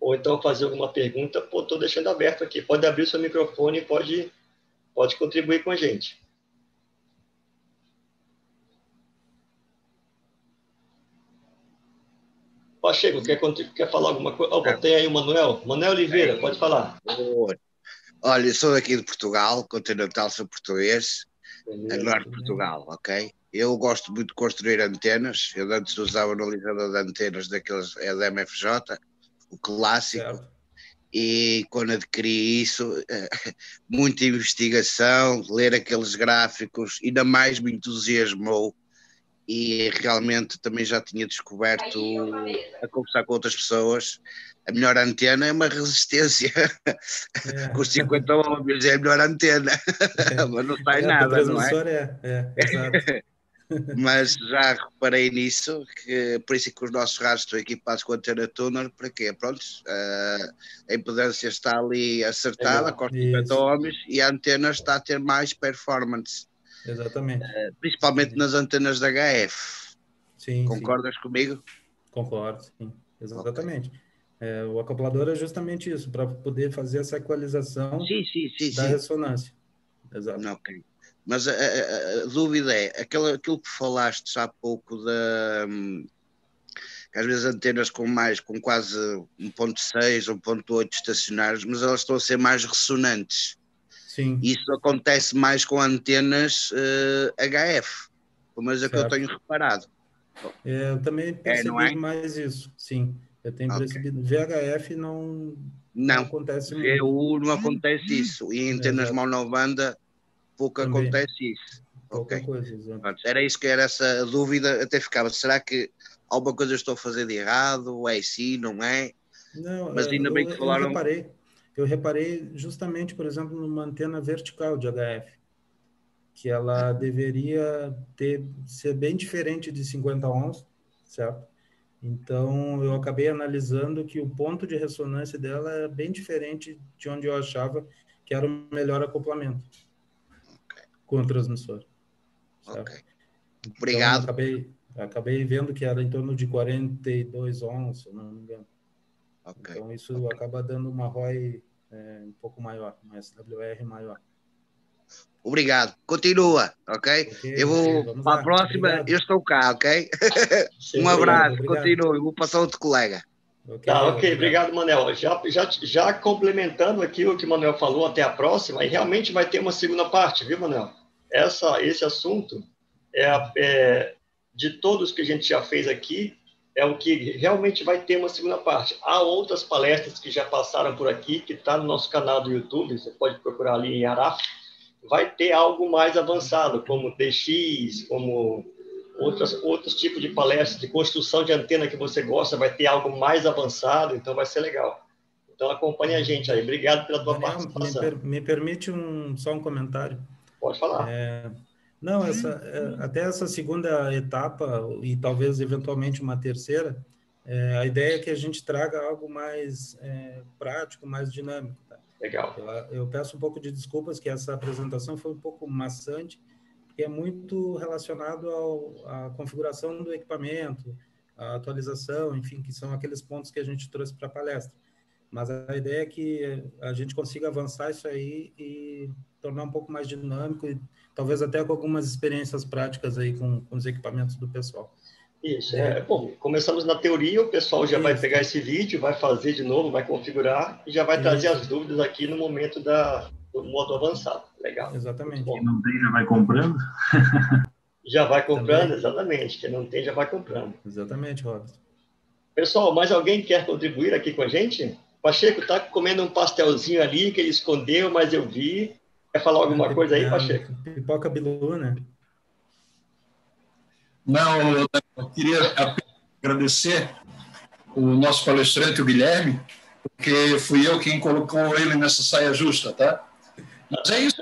ou então fazer alguma pergunta, estou deixando aberto aqui. Pode abrir o seu microfone e pode, pode contribuir com a gente. Pacheco, quer, quer falar alguma coisa? Tem aí o Manuel. Manuel Oliveira, pode falar. Olha, sou daqui de Portugal, continental, sou português, Norte de Portugal, ok? Eu gosto muito de construir antenas. Eu antes usava no analisador de antenas daqueles é da MFJ, o clássico. Certo. E quando adquiri isso, muita investigação, ler aqueles gráficos, ainda mais me entusiasmou e realmente também já tinha descoberto a conversar com outras pessoas a melhor antena é uma resistência é. com os 50 ohms é a melhor antena é. mas não sai é, nada não é? é, é mas já reparei nisso que por isso é que os nossos rádios estão equipados com antena tuner para quê? Pronto, uh, a impedância está ali acertada com os 50 ohms e a antena está a ter mais performance Exatamente. Uh, principalmente sim. nas antenas da HF. Sim. Concordas sim. comigo? Concordo, sim. Exatamente. Okay. É, o acoplador é justamente isso, para poder fazer essa equalização sim, da ressonância. Exato. Ok. Mas a, a, a, dúvida é, aquilo, aquilo que falaste há pouco da. Hum, às vezes antenas com mais, com quase 1.6 ou 1.8 estacionários, mas elas estão a ser mais ressonantes. Sim. Isso acontece mais com antenas uh, HF, pelo menos é que eu tenho reparado. É, eu também percebi é, é? mais isso, sim. Eu tenho okay. percebido. VHF não, não, não acontece muito. VU não acontece isso. E em antenas monobanda pouco também. acontece isso. Pouca okay. coisa, Era isso que era essa dúvida, até ficava, será que alguma coisa estou a fazer de errado? É sim, não é? Não, Mas ainda eu, bem que falaram. Eu reparei, eu reparei justamente, por exemplo, numa antena vertical de HF, que ela deveria ter ser bem diferente de 50 ohms, certo? Então, eu acabei analisando que o ponto de ressonância dela é bem diferente de onde eu achava que era o melhor acoplamento okay. com o transmissor. Ok. Então, Obrigado. Acabei, acabei vendo que era em torno de 42 ohms, se não me engano. Okay. Então, isso okay. acaba dando uma ROI é, um pouco maior, uma SWR maior. Obrigado. Continua, ok? okay eu vou para a próxima, obrigado. eu estou cá, ok? Sim, um abraço, continue. Vou passar outro colega. Okay, tá, ok, obrigado, Manel. Já, já, já complementando aqui o que o Manel falou, até a próxima, e realmente vai ter uma segunda parte, viu, Manel? Essa, esse assunto é, é de todos que a gente já fez aqui, é o que realmente vai ter uma segunda parte. Há outras palestras que já passaram por aqui, que está no nosso canal do YouTube, você pode procurar ali em Araf, vai ter algo mais avançado, como DX, como outras, outros tipos de palestras de construção de antena que você gosta, vai ter algo mais avançado, então vai ser legal. Então acompanhe a gente aí. Obrigado pela tua Daniel, participação. Me, per, me, permite um, só um comentário? Pode falar. É, não, essa, é, até essa segunda etapa, e talvez eventualmente uma terceira, é, a ideia é que a gente traga algo mais é, prático, mais dinâmico. Tá? Legal. Eu, eu, peço um pouco de desculpas que essa apresentação foi um pouco maçante, porque é muito relacionado ao, à configuração do equipamento, a atualização, enfim, que são aqueles pontos que a gente trouxe para a palestra. Mas a ideia é que a gente consiga avançar isso aí e tornar um pouco mais dinâmico e talvez até com algumas experiências práticas aí com, com os equipamentos do pessoal. Isso, é. Bom, começamos na teoria, o pessoal já Isso. vai pegar esse vídeo, vai fazer de novo, vai configurar e já vai Isso. trazer as dúvidas aqui no momento da, do modo avançado. Legal. Exatamente. Quem não tem já vai comprando? já vai comprando, Também. exatamente. Quem não tem já vai comprando. Exatamente, Robson. Pessoal, mais alguém quer contribuir aqui com a gente? Pacheco está comendo um pastelzinho ali que ele escondeu, mas eu vi. Quer falar alguma coisa aí, Pacheco? Pipoca bilu, né? Não, eu queria agradecer o nosso palestrante, o Guilherme, porque fui eu quem colocou ele nessa saia justa, tá? Mas é isso.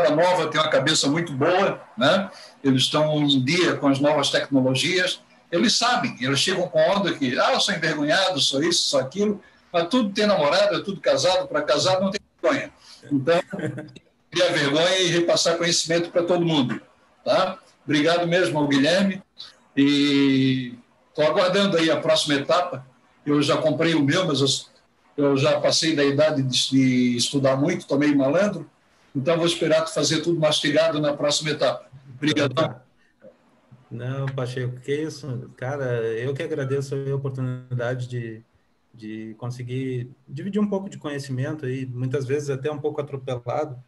A nova tem uma cabeça muito boa, né? Eles estão em dia com as novas tecnologias. Eles sabem, eles chegam com onda que, ah, eu sou envergonhado, sou isso, sou aquilo. Mas tudo tem namorado, é tudo casado. Para casar não tem vergonha. Então, criar vergonha e repassar conhecimento para todo mundo, tá? Obrigado mesmo ao Guilherme. E estou aguardando aí a próxima etapa. Eu já comprei o meu, mas eu, já passei da idade de, de estudar muito, estou meio malandro. Então, vou esperar fazer tudo mastigado na próxima etapa. Obrigadão. Não, Pacheco, que isso, cara, eu que agradeço a oportunidade de, de conseguir dividir um pouco de conhecimento aí, muitas vezes até um pouco atropelado.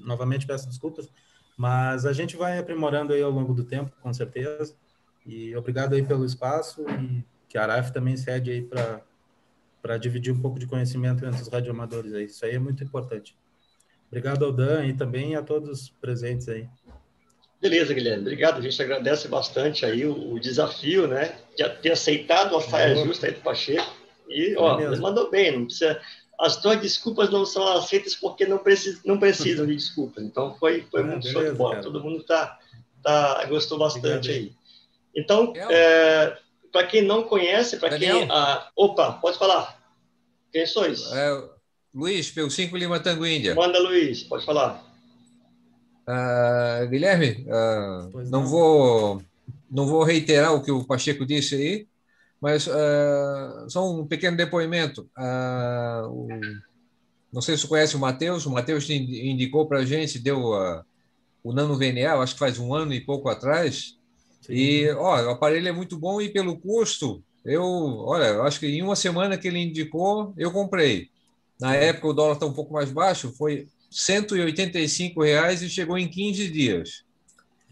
Novamente peço desculpas, mas a gente vai aprimorando aí ao longo do tempo, com certeza. E obrigado aí pelo espaço e que a Araf também cede aí para para dividir um pouco de conhecimento entre os radioamadores aí. Isso aí é muito importante. Obrigado ao Dan e também a todos presentes aí. Beleza, Guilherme. Obrigado. A gente agradece bastante aí o, o desafio, né? De ter aceitado a saia justa aí do Pacheco. E, ó, é mandou bem. Não precisa... As tuas desculpas não são aceitas porque não, precis, não precisam de desculpas. Então, foi, foi ah, muito beleza, show de bola. Cara. Todo mundo tá, tá, gostou bastante aí. Então, é, para quem não conhece, para quem... Ah, opa, pode falar. Quem sois? É, Luiz, pelo 5 Lima Tango Índia. Manda, Luiz, pode falar. Uh, Guilherme, uh, não, não, vou, não vou reiterar o que o Pacheco disse aí, mas uh, só um pequeno depoimento. O, não sei se você conhece o Matheus, o Matheus indicou para a gente, deu o Nano VNA, acho que faz um ano e pouco atrás, Sim. e ó, o aparelho é muito bom e pelo custo, eu, olha, acho que em uma semana que ele indicou, eu comprei. Na época o dólar está um pouco mais baixo, foi 185 reais e chegou em 15 dias.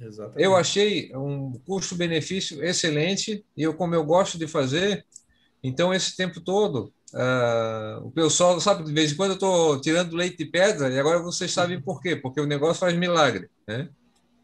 Exatamente. Eu achei um custo-benefício excelente e eu, como eu gosto de fazer, então esse tempo todo, uh, o pessoal sabe de vez em quando eu estou tirando leite de pedra e agora vocês sabem por quê? Porque o negócio faz milagre, né?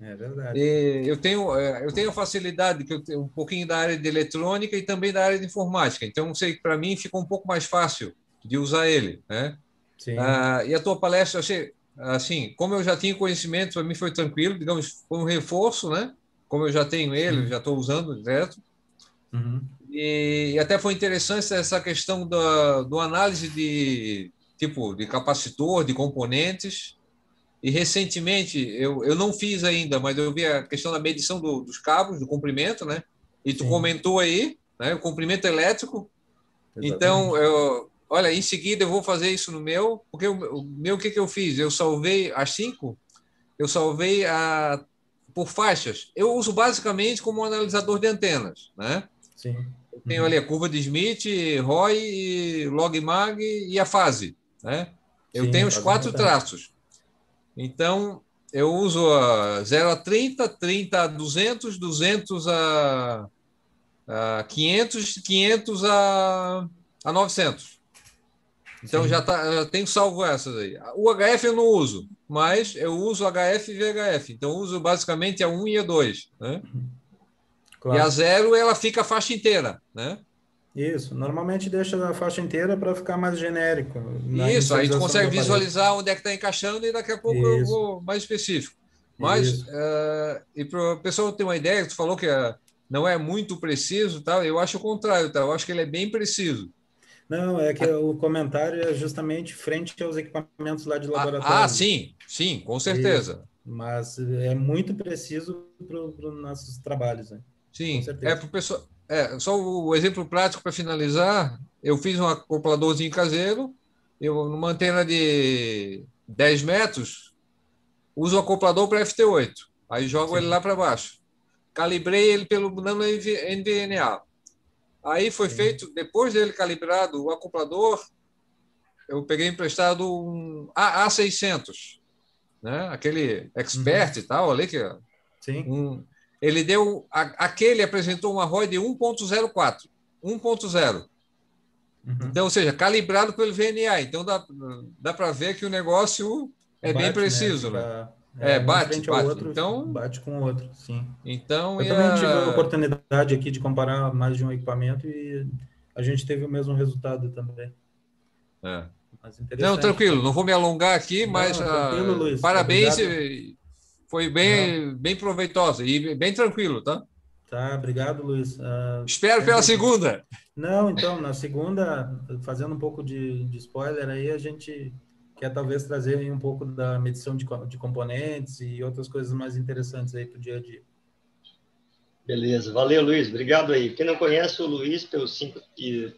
É verdade. E eu tenho é, eu tenho facilidade que eu tenho um pouquinho da área de eletrônica e também da área de informática. Então sei que para mim fica um pouco mais fácil de usar ele, né? Sim. Ah, e a tua palestra, achei, assim, como eu já tinha conhecimento, para mim foi tranquilo, digamos, foi um reforço, né? Como eu já tenho ele, já estou usando direto. Uhum. E, e, até foi interessante essa questão da do análise de tipo de capacitor, de componentes. E recentemente, eu, eu não fiz ainda, mas eu vi a questão da medição do, dos cabos, do comprimento, né? E tu Sim. comentou aí, né? O comprimento elétrico. Exatamente. Então, eu, olha, em seguida eu vou fazer isso no meu, porque o, o meu, o que, que eu fiz? Eu salvei as cinco, eu salvei a, por faixas. Eu uso basicamente como um analisador de antenas, né? Sim. Eu tenho ali a curva de Smith, ROI, logmag e a fase, né? Eu Sim, tenho os quatro traços. Então, eu uso a 0 a 30, 30 a 200, 200 a, a 500, 500 a, a 900. Então já, tá, já tenho salvo essas aí. O HF eu não uso, mas eu uso HF e VHF. Então uso basicamente a 1 e a 2. Né? Claro. E a 0 ela fica a faixa inteira. Né? Isso, normalmente deixa a faixa inteira para ficar mais genérico. Isso, aí tu consegue visualizar onde é que está encaixando e daqui a pouco Isso. eu vou mais específico. Mas, uh, e para o pessoal ter uma ideia, tu falou que uh, não é muito preciso, tá? eu acho o contrário, tá? eu acho que ele é bem preciso. Não, é que o comentário é justamente frente aos equipamentos lá de ah, laboratório. Ah, sim, sim, com certeza. E, mas é muito preciso para os nossos trabalhos. Né? Sim, é para o pessoal. É, só o exemplo prático para finalizar, eu fiz um acopladorzinho caseiro, eu numa antena de 10 metros, uso o acoplador para FT8, aí jogo Sim. ele lá para baixo. Calibrei ele pelo nano NVNA. Aí foi feito, depois dele calibrado o acoplador, eu peguei emprestado um A600, né? aquele expert uhum. e tal, ali que Sim. Um, ele deu aquele apresentou uma ROI de 1.04, 1.0. Uhum. Então, ou seja, calibrado pelo VNA. Então dá, dá para ver que o negócio é bate, bem preciso, né? né? É, é, bate, bate. Outro, então, bate com o outro, sim. Então, eu também a... tive a oportunidade aqui de comparar mais de um equipamento e a gente teve o mesmo resultado também. É. Não, tranquilo, não vou me alongar aqui, não, mas uh, Luiz, parabéns, obrigado. foi bem, bem proveitosa e bem tranquilo, tá? Tá, obrigado, Luiz. Uh, Espero pela segunda. Não, então, na segunda, fazendo um pouco de, de spoiler aí, a gente quer talvez trazer um pouco da medição de, de componentes e outras coisas mais interessantes aí para o dia a dia. Beleza, valeu, Luiz. Obrigado aí. Quem não conhece o Luiz, pelo cinco e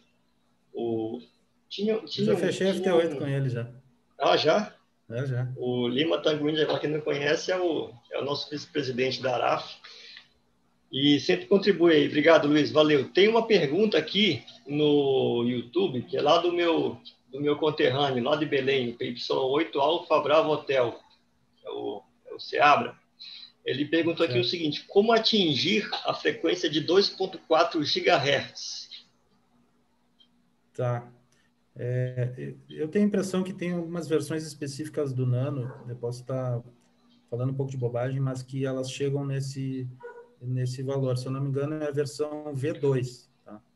o tinha, tinha já fechei tinha FT8 um... com ele já. Ah, já? É, já. O Lima Tanguinha, para quem não conhece, é o, é o nosso vice-presidente da ARAF. E sempre contribui aí. Obrigado, Luiz. Valeu. Tem uma pergunta aqui no YouTube, que é lá do meu, do meu conterrâneo, lá de Belém, PY8 Alfa Bravo Hotel. É o, é o Seabra. Ele perguntou aqui é. o seguinte: como atingir a frequência de 2,4 GHz? Tá. É, eu tenho a impressão que tem algumas versões específicas do Nano, eu posso estar falando um pouco de bobagem, mas que elas chegam nesse, nesse valor. Se eu não me engano, é a versão V2.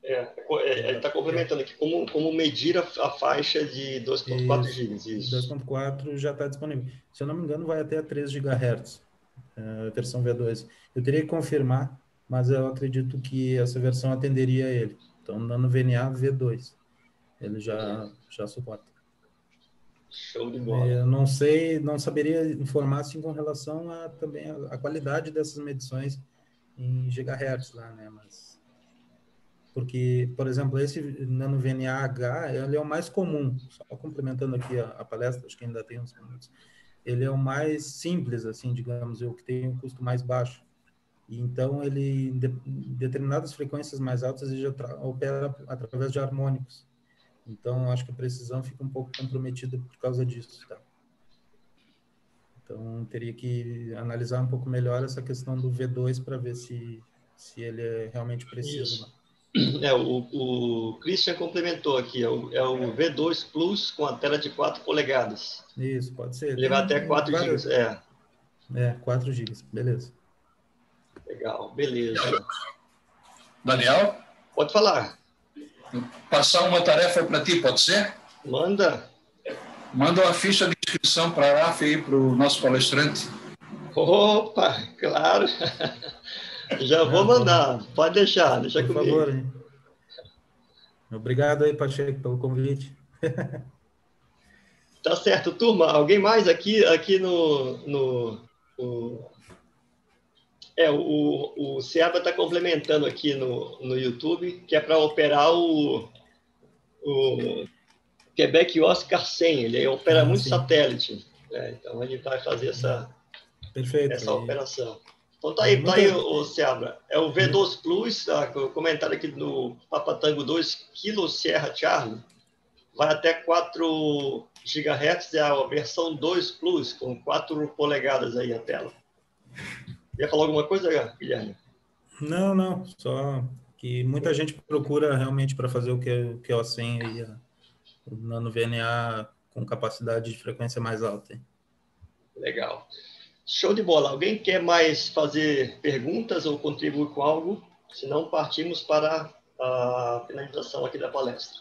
Tá? É, é ele está complementando aqui como, como medir a, a faixa de 2.4 GB. 2.4 já está disponível. Se eu não me engano, vai até 3 GHz, é, a versão V2. Eu teria que confirmar, mas eu acredito que essa versão atenderia ele. Então, Nano VNA V2 ele já, já suporta. Show de bola. Eu não sei, não saberia informar assim com relação a também a, a qualidade dessas medições em gigahertz lá, né? Mas porque, por exemplo, esse nano VNA-H, ele é o mais comum. Só complementando aqui a, a, palestra, acho que ainda tem uns minutos. Ele é o mais simples, assim, digamos, é o que tem um custo mais baixo. E então ele, em de, determinadas frequências mais altas, ele já opera através de harmônicos. Então, acho que a precisão fica um pouco comprometida por causa disso, tá? Então, teria que analisar um pouco melhor essa questão do V2 para ver se, se ele é realmente preciso. É, o, o Christian complementou aqui, é o, é o V2 Plus com a tela de 4 polegadas. Isso, pode ser. Ele vai até 4 GB, é. É, 4 GB, beleza. Legal, beleza. Daniel? Pode falar passar uma tarefa para ti, pode ser? Manda. Manda uma ficha de inscrição para a RAF aí, para o nosso palestrante. Opa, claro. Já vou mandar. Pode deixar, deixa Por comigo. favor. Hein? Obrigado aí, Pacheco, pelo convite. Tá certo, turma. Alguém mais aqui, aqui no, no, no é, o, o Seaba está complementando aqui no, no YouTube, que é para operar o, o Quebec Oscar 100. Ele opera ah, muito sim. satélite. Né? Então, ele vai fazer essa, Perfeito. essa operação. Então, tá aí, tá aí o, Seabra. É o V2 Plus, tá? o comentário aqui no Papatango 2, Kilo Sierra Charlie, vai até 4 GHz, é a versão 2 Plus, com 4 polegadas aí a tela. Ia falar alguma coisa, Guilherme? Não, não. Só que muita gente procura realmente para fazer o que, o que é o 100 a, o nano VNA com capacidade de frequência mais alta. Legal. Show de bola. Alguém quer mais fazer perguntas ou contribuir com algo? Se não, partimos para a finalização aqui da palestra.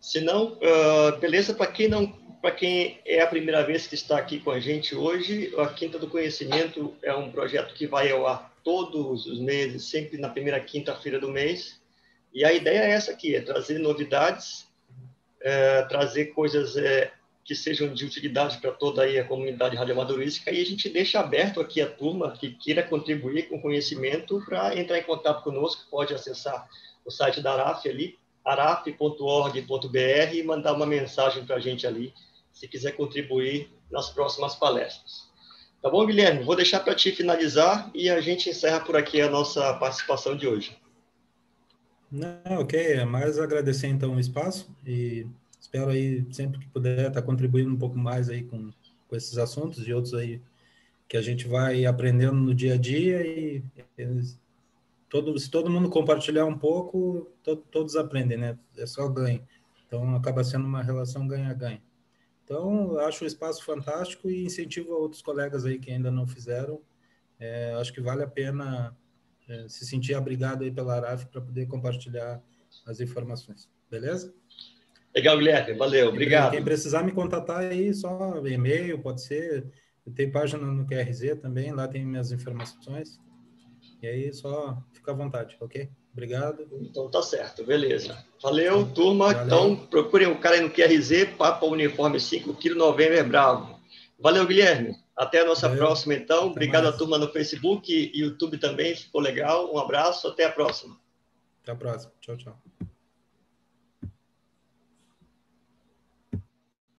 Se não, uh, beleza, para quem não para quem é a primeira vez que está aqui com a gente hoje, a Quinta do Conhecimento é um projeto que vai ao ar todos os meses, sempre na primeira quinta-feira do mês. E a ideia é essa aqui, é trazer novidades, é, trazer coisas é, que sejam de utilidade para toda aí a comunidade radioamadorística e a gente deixa aberto aqui a turma que queira contribuir com conhecimento para entrar em contato conosco, pode acessar o site da ARAF ali, araf.org.br e mandar uma mensagem para a gente ali se quiser contribuir nas próximas palestras. Tá bom, Guilherme? Vou deixar para ti finalizar e a gente encerra por aqui a nossa participação de hoje. Não, ok, é mais agradecer então o espaço e espero aí sempre que puder estar contribuindo um pouco mais aí com, com esses assuntos e outros aí que a gente vai aprendendo no dia a dia e, todo, se todo mundo compartilhar um pouco, to, todos aprendem, né? É só ganho. Então acaba sendo uma relação ganha-ganha. Então, acho o espaço fantástico e incentivo a outros colegas aí que ainda não fizeram. É, acho que vale a pena é, se sentir abrigado aí pela ARAF para poder compartilhar as informações. Beleza? Legal, Guilherme. Valeu, obrigado. Quem precisar me contatar aí, só e-mail, pode ser. Tem página no QRZ também, lá tem minhas informações. E aí, só fica à vontade, ok? Obrigado. Então tá certo, beleza. Valeu, turma. Valeu. Então procurem o cara aí no QRZ, Papa Uniforme 5, Kilo Novembro Bravo. Valeu, Guilherme. Até a nossa Valeu. próxima, então. Até Obrigado mais. à turma no Facebook e YouTube também, ficou legal. Um abraço, até a próxima. Até a próxima. Tchau, tchau.